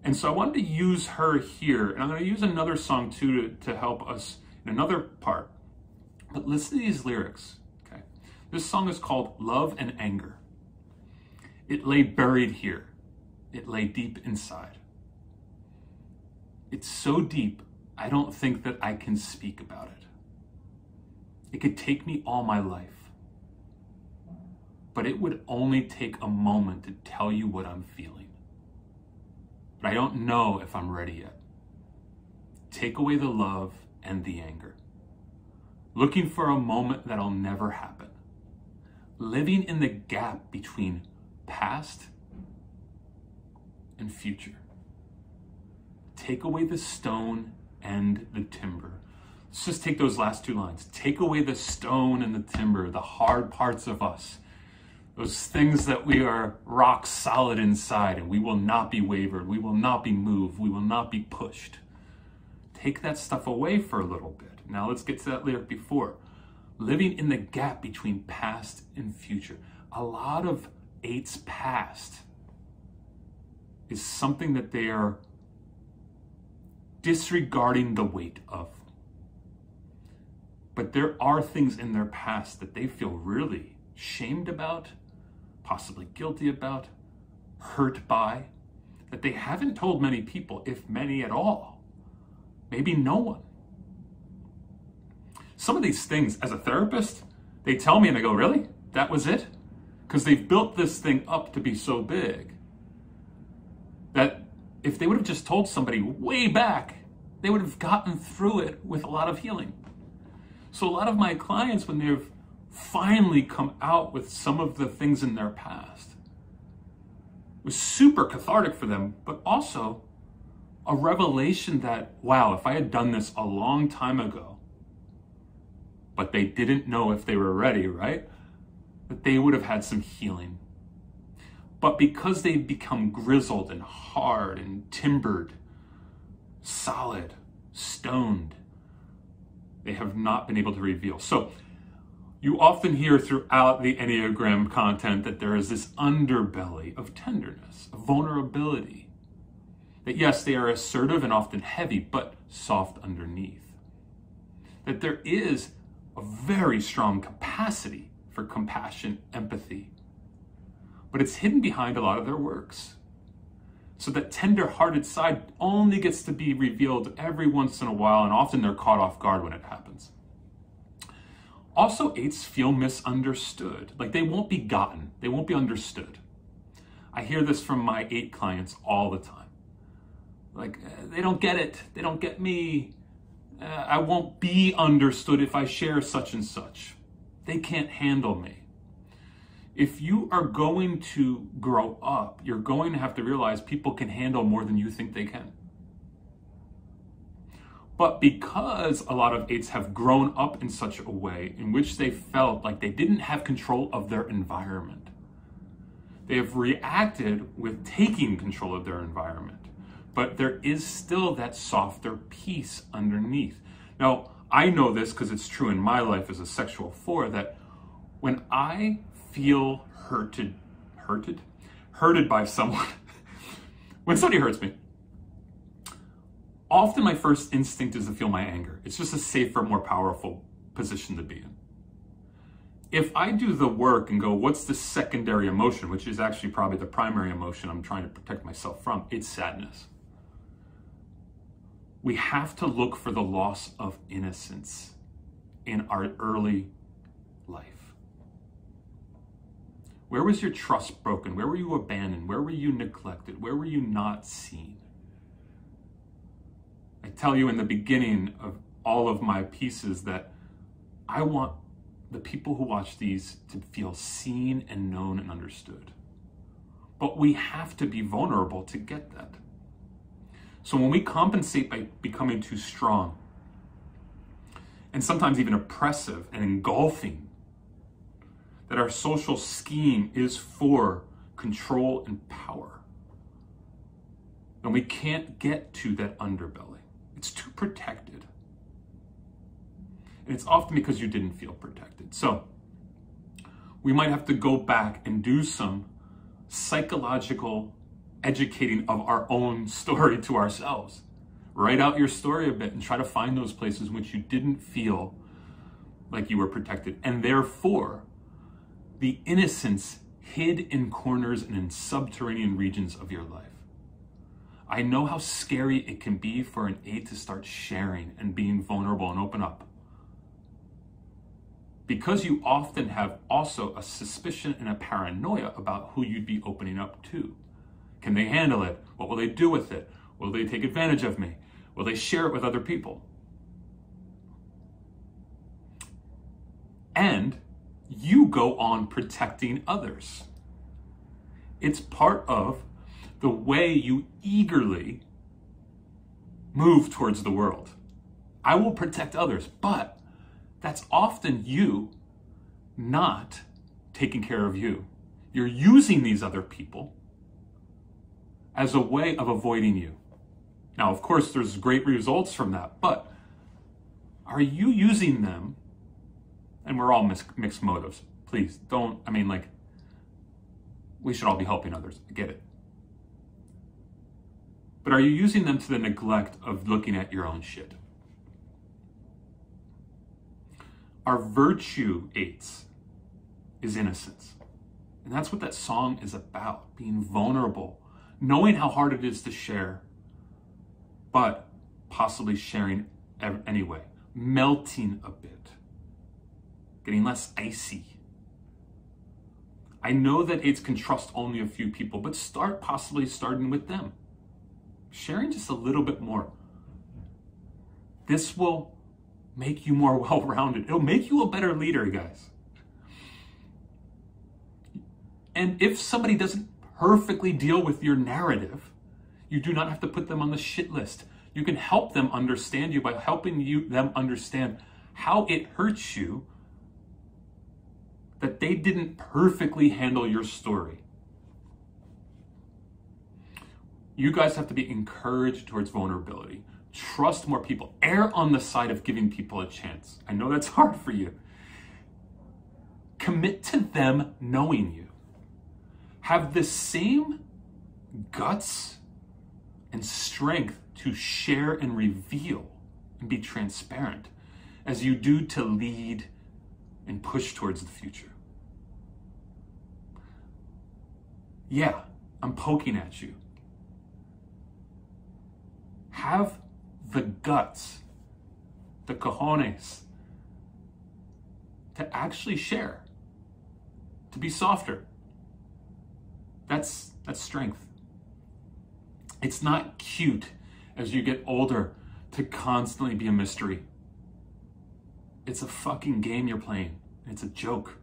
And so I wanted to use her here, and I'm going to use another song too to, to help us in another part. But listen to these lyrics. Okay, this song is called "Love and Anger." It lay buried here. It lay deep inside. It's so deep, I don't think that I can speak about it. It could take me all my life, but it would only take a moment to tell you what I'm feeling. But I don't know if I'm ready yet. Take away the love and the anger. Looking for a moment that'll never happen. Living in the gap between past and future. Take away the stone and the timber. Let's just take those last two lines. Take away the stone and the timber, the hard parts of us, those things that we are rock solid inside, and we will not be wavered, we will not be moved, we will not be pushed. Take that stuff away for a little bit. Now let's get to that lyric before. Living in the gap between past and future. A lot of eight's past is something that they are disregarding the weight of. But there are things in their past that they feel really shamed about, possibly guilty about, hurt by, that they haven't told many people, if many at all. Maybe no one. Some of these things, as a therapist, they tell me and I go, Really? That was it? Because they've built this thing up to be so big that if they would have just told somebody way back, they would have gotten through it with a lot of healing. So, a lot of my clients, when they've finally come out with some of the things in their past, it was super cathartic for them, but also a revelation that, wow, if I had done this a long time ago, but they didn't know if they were ready, right? That they would have had some healing. But because they've become grizzled and hard and timbered, solid, stoned, they have not been able to reveal. So you often hear throughout the Enneagram content that there is this underbelly of tenderness, of vulnerability. That yes, they are assertive and often heavy, but soft underneath. That there is a very strong capacity for compassion, empathy, but it's hidden behind a lot of their works. So that tender-hearted side only gets to be revealed every once in a while, and often they're caught off guard when it happens. Also, eights feel misunderstood. Like they won't be gotten, they won't be understood. I hear this from my eight clients all the time. Like, uh, they don't get it, they don't get me. Uh, I won't be understood if I share such and such. They can't handle me if you are going to grow up, you're going to have to realize people can handle more than you think they can. But because a lot of eights have grown up in such a way in which they felt like they didn't have control of their environment, they have reacted with taking control of their environment. But there is still that softer piece underneath. Now, I know this because it's true in my life as a sexual four that when I feel hurted, hurted, hurted by someone, when somebody hurts me, often my first instinct is to feel my anger. It's just a safer, more powerful position to be in. If I do the work and go, what's the secondary emotion, which is actually probably the primary emotion I'm trying to protect myself from, it's sadness. We have to look for the loss of innocence in our early life. Where was your trust broken? Where were you abandoned? Where were you neglected? Where were you not seen? I tell you in the beginning of all of my pieces that I want the people who watch these to feel seen and known and understood. But we have to be vulnerable to get that. So when we compensate by becoming too strong, and sometimes even oppressive and engulfing, that our social scheme is for control and power. And we can't get to that underbelly. It's too protected. And it's often because you didn't feel protected. So we might have to go back and do some psychological educating of our own story to ourselves. Write out your story a bit and try to find those places in which you didn't feel like you were protected. And therefore, the innocence hid in corners and in subterranean regions of your life. I know how scary it can be for an eight to start sharing and being vulnerable and open up. Because you often have also a suspicion and a paranoia about who you'd be opening up to. Can they handle it? What will they do with it? Will they take advantage of me? Will they share it with other people? And you go on protecting others. It's part of the way you eagerly move towards the world. I will protect others, but that's often you not taking care of you. You're using these other people as a way of avoiding you. Now, of course, there's great results from that, but are you using them? And we're all mis- mixed motives. Please don't, I mean, like, we should all be helping others. I get it. But are you using them to the neglect of looking at your own shit? Our virtue eights is innocence. And that's what that song is about being vulnerable, knowing how hard it is to share, but possibly sharing anyway, melting a bit, getting less icy. I know that eights can trust only a few people, but start possibly starting with them. Sharing just a little bit more. This will make you more well rounded. It'll make you a better leader, guys. And if somebody doesn't perfectly deal with your narrative, you do not have to put them on the shit list. You can help them understand you by helping you them understand how it hurts you that they didn't perfectly handle your story. You guys have to be encouraged towards vulnerability. Trust more people. Err on the side of giving people a chance. I know that's hard for you. Commit to them knowing you. Have the same guts and strength to share and reveal and be transparent as you do to lead and push towards the future. Yeah, I'm poking at you. Have the guts, the cojones, to actually share, to be softer. That's that's strength. It's not cute as you get older to constantly be a mystery. It's a fucking game you're playing. It's a joke.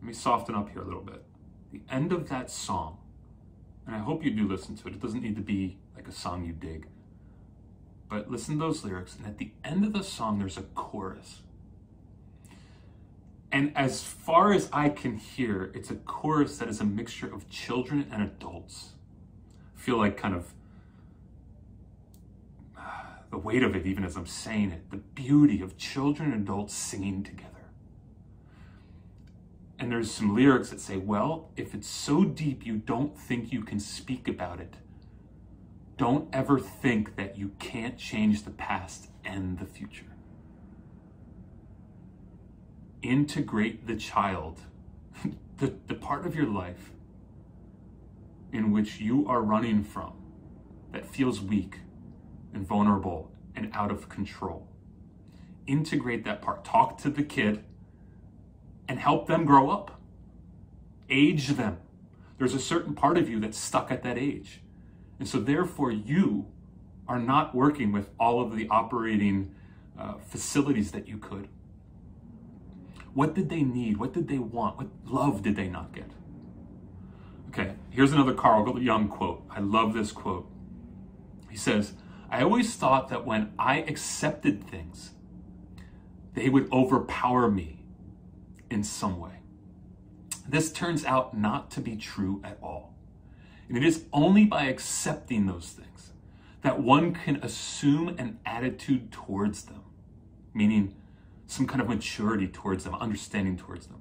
Let me soften up here a little bit. The end of that song, and I hope you do listen to it, it doesn't need to be like a song you dig, but listen to those lyrics, and at the end of the song, there's a chorus. And as far as I can hear, it's a chorus that is a mixture of children and adults. I feel like kind of uh, the weight of it, even as I'm saying it, the beauty of children and adults singing together. And there's some lyrics that say, well, if it's so deep you don't think you can speak about it, don't ever think that you can't change the past and the future integrate the child, the, the part of your life in which you are running from that feels weak and vulnerable and out of control. Integrate that part. Talk to the kid and help them grow up. Age them. There's a certain part of you that's stuck at that age. And so, therefore, you are not working with all of the operating uh, facilities that you could. What did they need? What did they want? What love did they not get? Okay, Here's another Carl Jung quote. I love this quote. He says, I always thought that when I accepted things, they would overpower me in some way. This turns out not to be true at all. And it is only by accepting those things that one can assume an attitude towards them, meaning some kind of maturity towards them, understanding towards them.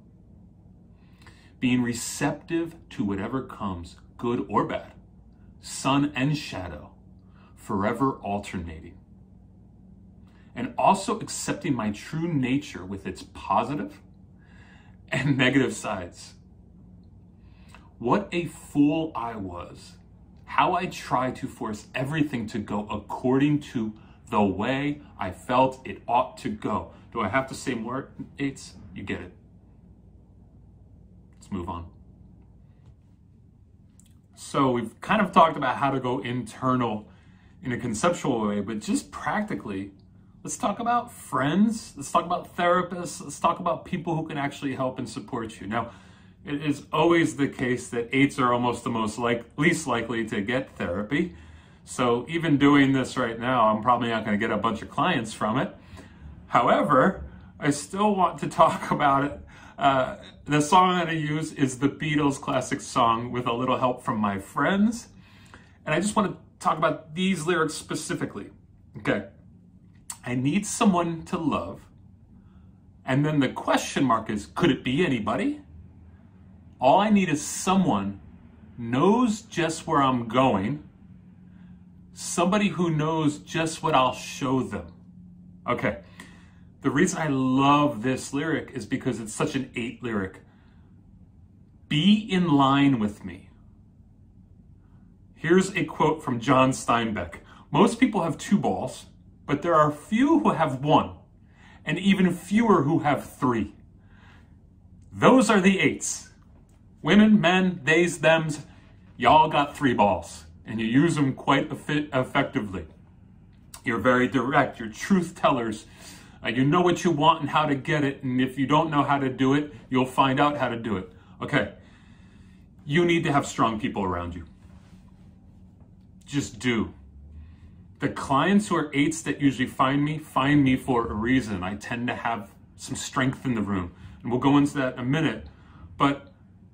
Being receptive to whatever comes, good or bad, sun and shadow, forever alternating. And also accepting my true nature with its positive and negative sides. What a fool I was. How I tried to force everything to go according to the way I felt it ought to go. Do I have to say more, eights? You get it. Let's move on. So we've kind of talked about how to go internal in a conceptual way, but just practically, let's talk about friends. Let's talk about therapists. Let's talk about people who can actually help and support you. Now, it is always the case that eights are almost the most like least likely to get therapy. So even doing this right now, I'm probably not going to get a bunch of clients from it. However, I still want to talk about it. Uh, the song that I use is the Beatles classic song with a little help from my friends. And I just want to talk about these lyrics specifically. Okay. I need someone to love. And then the question mark is could it be anybody? All I need is someone knows just where I'm going, somebody who knows just what I'll show them. Okay. The reason I love this lyric is because it's such an eight lyric. Be in line with me. Here's a quote from John Steinbeck. Most people have two balls, but there are few who have one, and even fewer who have three. Those are the eights. Women, men, theys, thems, y'all got three balls, and you use them quite effectively. You're very direct, you're truth tellers. Uh, you know what you want and how to get it, and if you don't know how to do it, you'll find out how to do it. Okay. You need to have strong people around you. Just do. The clients who are eights that usually find me, find me for a reason. I tend to have some strength in the room. And we'll go into that in a minute. But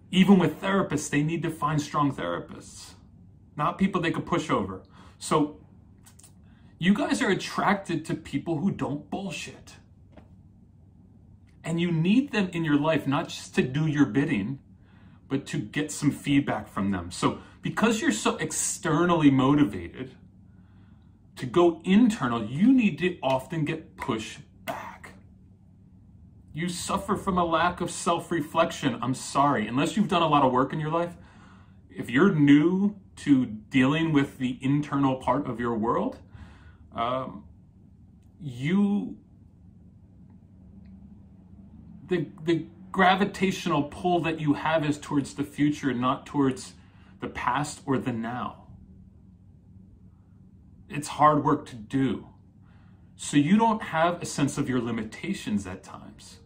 even with therapists, they need to find strong therapists, not people they could push over. So you guys are attracted to people who don't bullshit. And you need them in your life, not just to do your bidding, but to get some feedback from them. So because you're so externally motivated to go internal, you need to often get pushed back. you suffer from a lack of self reflection. I'm sorry. Unless you've done a lot of work in your life, if you're new to dealing with the internal part of your world, um, you the the gravitational pull that you have is towards the future, not towards the past or the now. It's hard work to do. So you don't have a sense of your limitations at times.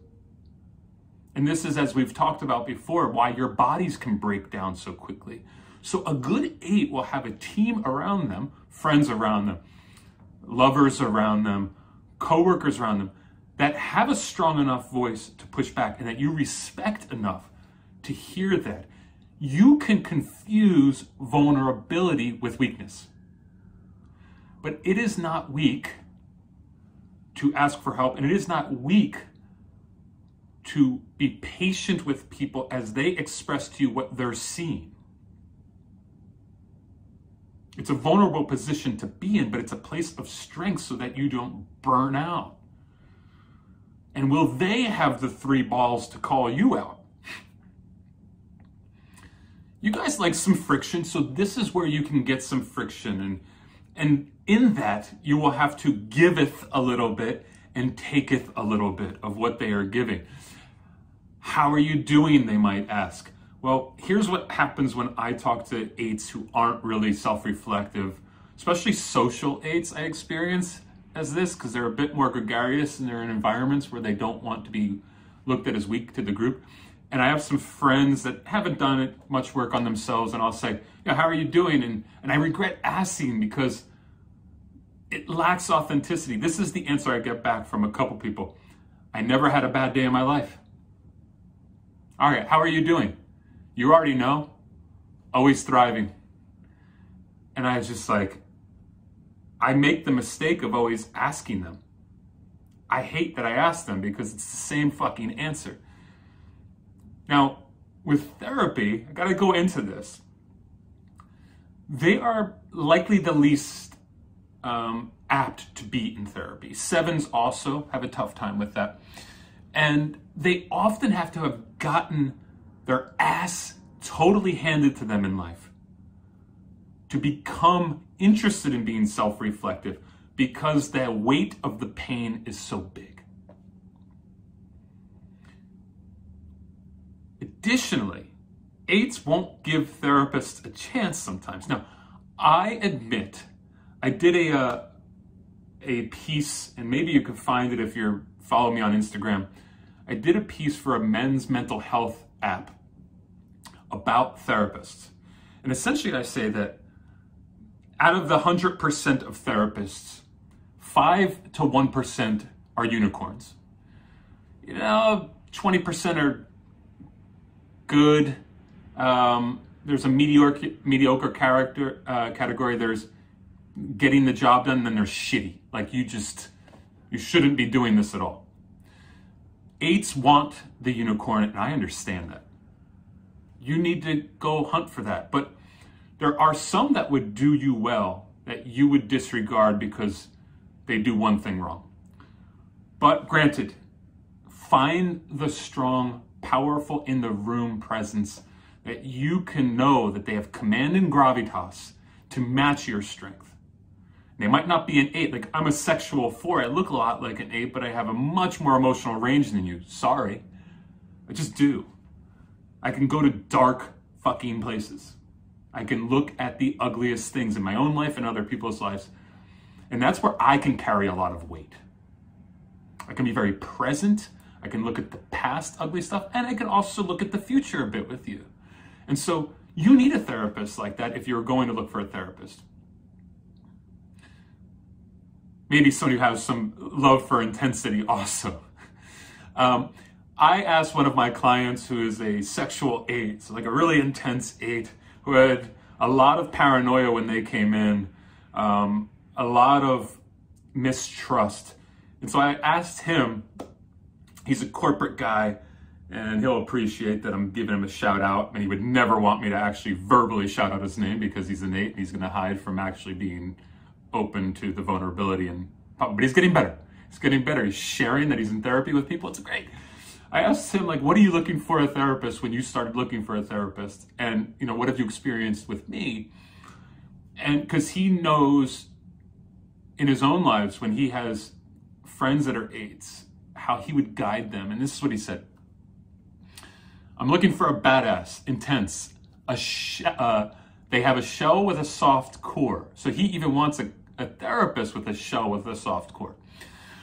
And this is, as we've talked about before, why your bodies can break down so quickly. So a good eight will have a team around them, friends around them, lovers around them, coworkers around them, that have a strong enough voice to push back and that you respect enough to hear that. You can confuse vulnerability with weakness. But it is not weak to ask for help, and it is not weak to be patient with people as they express to you what they're seeing. It's a vulnerable position to be in, but it's a place of strength so that you don't burn out. And will they have the three balls to call you out? You guys like some friction, so this is where you can get some friction. And, and in that, you will have to giveth a little bit and taketh a little bit of what they are giving. How are you doing? They might ask. Well, here's what happens when I talk to eights who aren't really self reflective, especially social eights I experience as this because they're a bit more gregarious and they're in environments where they don't want to be looked at as weak to the group. and I have some friends that haven't done much work on themselves, and I'll say, yeah, how are you doing? And, and I regret asking because it lacks authenticity. This is the answer I get back from a couple people. I never had a bad day in my life. All right, how are you doing? You already know. Always thriving. And I was just like, I make the mistake of always asking them. I hate that I ask them because it's the same fucking answer. Now, with therapy, I got to go into this. They are likely the least um, apt to be in therapy. Sevens also have a tough time with that. And they often have to have gotten their ass totally handed to them in life to become interested in being self reflective because the weight of the pain is so big. Additionally, eights won't give therapists a chance sometimes. Now, I admit I did a uh, a piece, and maybe you can find it if you're follow me on Instagram. I did a piece for a men's mental health app about therapists, and essentially I say that out of the hundred percent of therapists, five to one percent are unicorns. You know, twenty percent are good. Um, there's a mediocre mediocre character uh, category. There's getting the job done, then they're shitty. Like you just, you shouldn't be doing this at all. Eights want the unicorn, and I understand that. You need to go hunt for that. But there are some that would do you well that you would disregard because they do one thing wrong. But granted, find the strong, powerful in the room presence that you can know that they have command and gravitas to match your strength. They might not be an eight. Like I'm a sexual four. I look a lot like an eight, but I have a much more emotional range than you. Sorry. I just do. I can go to dark fucking places. I can look at the ugliest things in my own life and other people's lives. And that's where I can carry a lot of weight. I can be very present. I can look at the past ugly stuff, and I can also look at the future a bit with you. And so you need a therapist like that if you're going to look for a therapist maybe somebody who has some love for intensity also. Um, I asked one of my clients who is a sexual eight, so like a really intense eight, who had a lot of paranoia when they came in, um, a lot of mistrust. And so I asked him, he's a corporate guy, and he'll appreciate that I'm giving him a shout out. And he would never want me to actually verbally shout out his name because he's an eight and he's going to hide from actually being open to the vulnerability and but he's getting better. He's getting better. He's sharing that he's in therapy with people. It's great. I asked him like, "What are you looking for a therapist when you started looking for a therapist?" And you know, what have you experienced with me? And because he knows in his own lives when he has friends that are eights, how he would guide them. And this is what he said: "I'm looking for a badass, intense, a sh- uh, they have a shell with a soft core. So he even wants a a therapist with a shell with a soft core.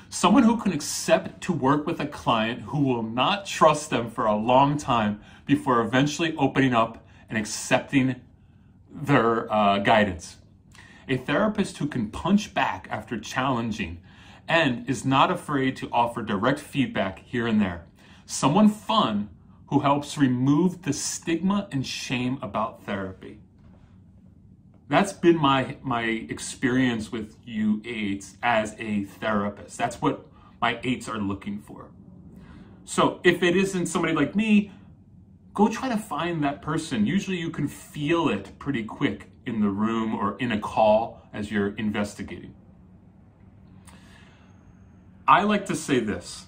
Someone who can accept to work with a client who will not trust them for a long time before eventually opening up and accepting their uh, guidance. A therapist who can punch back after challenging and is not afraid to offer direct feedback here and there. Someone fun who helps remove the stigma and shame about therapy that's been my my experience with you eights as a therapist. That's what my eights are looking for. So if it isn't somebody like me, go try to find that person. Usually you can feel it pretty quick in the room or in a call as you're investigating. I like to say this.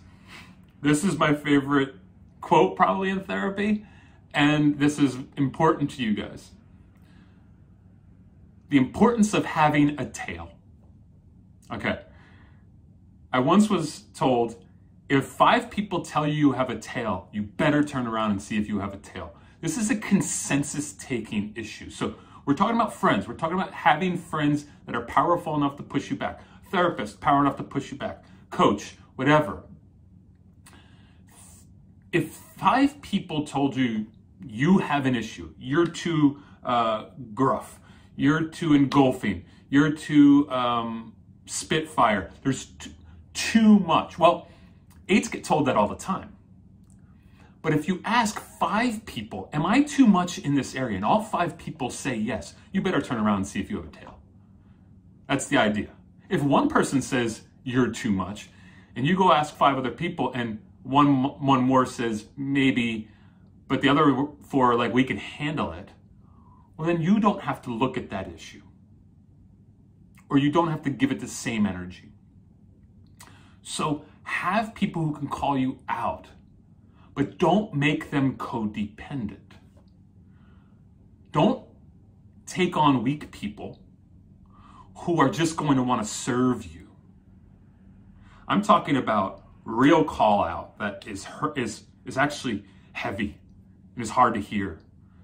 This is my favorite quote probably in therapy, and this is important to you guys the importance of having a tail. Okay. I once was told if five people tell you you have a tail, you better turn around and see if you have a tail. This is a consensus taking issue. So we're talking about friends. We're talking about having friends that are powerful enough to push you back. Therapist, power enough to push you back. Coach, whatever. if five people told you you have an issue, you're too uh, gruff, you're too engulfing, you're too um, spitfire, there's t- too much. Well, eights get told that all the time. But if you ask five people, Am I too much in this area? And all five people say yes, you better turn around and see if you have a tail. That's the idea. If one person says you're too much, and you go ask five other people, and one one more says maybe, but the other four are like we can handle it, well then you don't have to look at that issue, or you don't have to give it the same energy. So have people who can call you out but don't make them codependent. Don't take on weak people who are just going to want to serve you. I'm talking about real call out that is is is actually heavy and is hard to hear.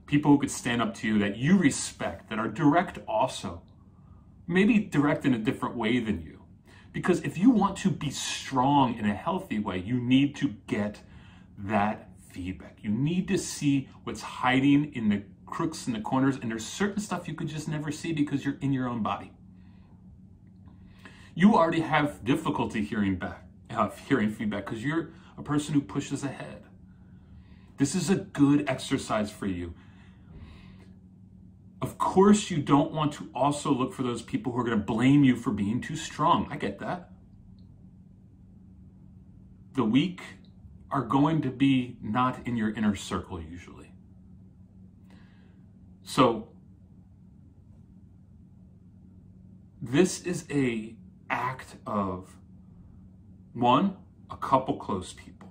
People who could stand up to you that you respect, that are direct also. Maybe direct in a different way than you. Because if you want to be strong in a healthy way, you need to get that feedback. You need to see what's hiding in the crooks and the corners, and there's certain stuff you could just never see because you're in your own body. You already have difficulty hearing back, uh, hearing feedback because you're a person who pushes ahead. This is a good exercise for you. Of course, you don't want to also look for those people who are going to blame you for being too strong. I get that. The weak are going to be not in your inner circle usually. So this is a act of one, a couple close people,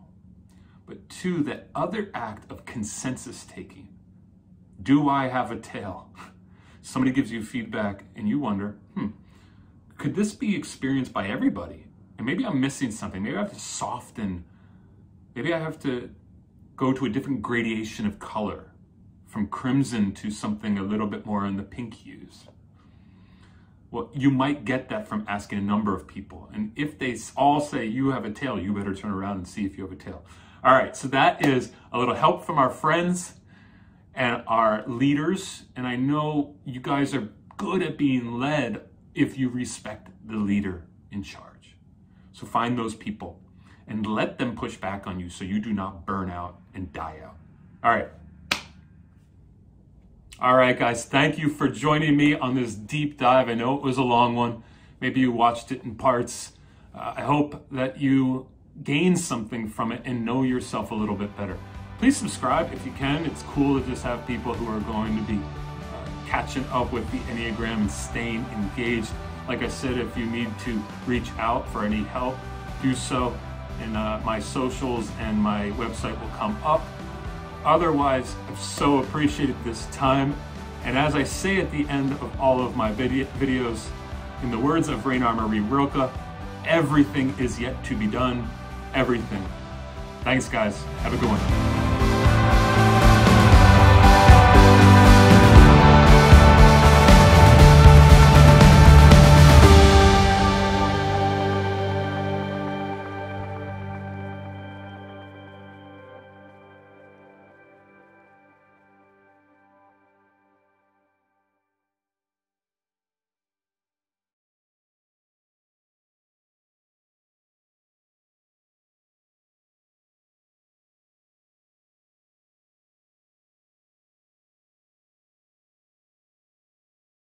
but two, that other act of consensus taking. Do I have a tail? Somebody gives you feedback and you wonder, hmm, could this be experienced by everybody? And maybe I'm missing something. Maybe I have to soften Maybe I have to go to a different gradation of color from crimson to something a little bit more in the pink hues. Well, you might get that from asking a number of people. And if they all say you have a tail, you better turn around and see if you have a tail. All right, so that is a little help from our friends and our leaders. And I know you guys are good at being led if you respect the leader in charge. So find those people and let them push back on you so you do not burn out and die out. All right. All right, guys, thank you for joining me on this deep dive. I know it was a long one. Maybe you watched it in parts. Uh, I hope that you gain something from it and know yourself a little bit better. Please subscribe if you can. It's cool to just have people who are going to be uh, catching up with the Enneagram and staying engaged. Like I said, if you need to reach out for any help, do so and uh, my socials and my website will come up. Otherwise, I've so appreciated this time. And as I say at the end of all of my videos, in the words of Rainer Maria Rilke, everything is yet to be done. Everything. Thanks, guys. Have a good one.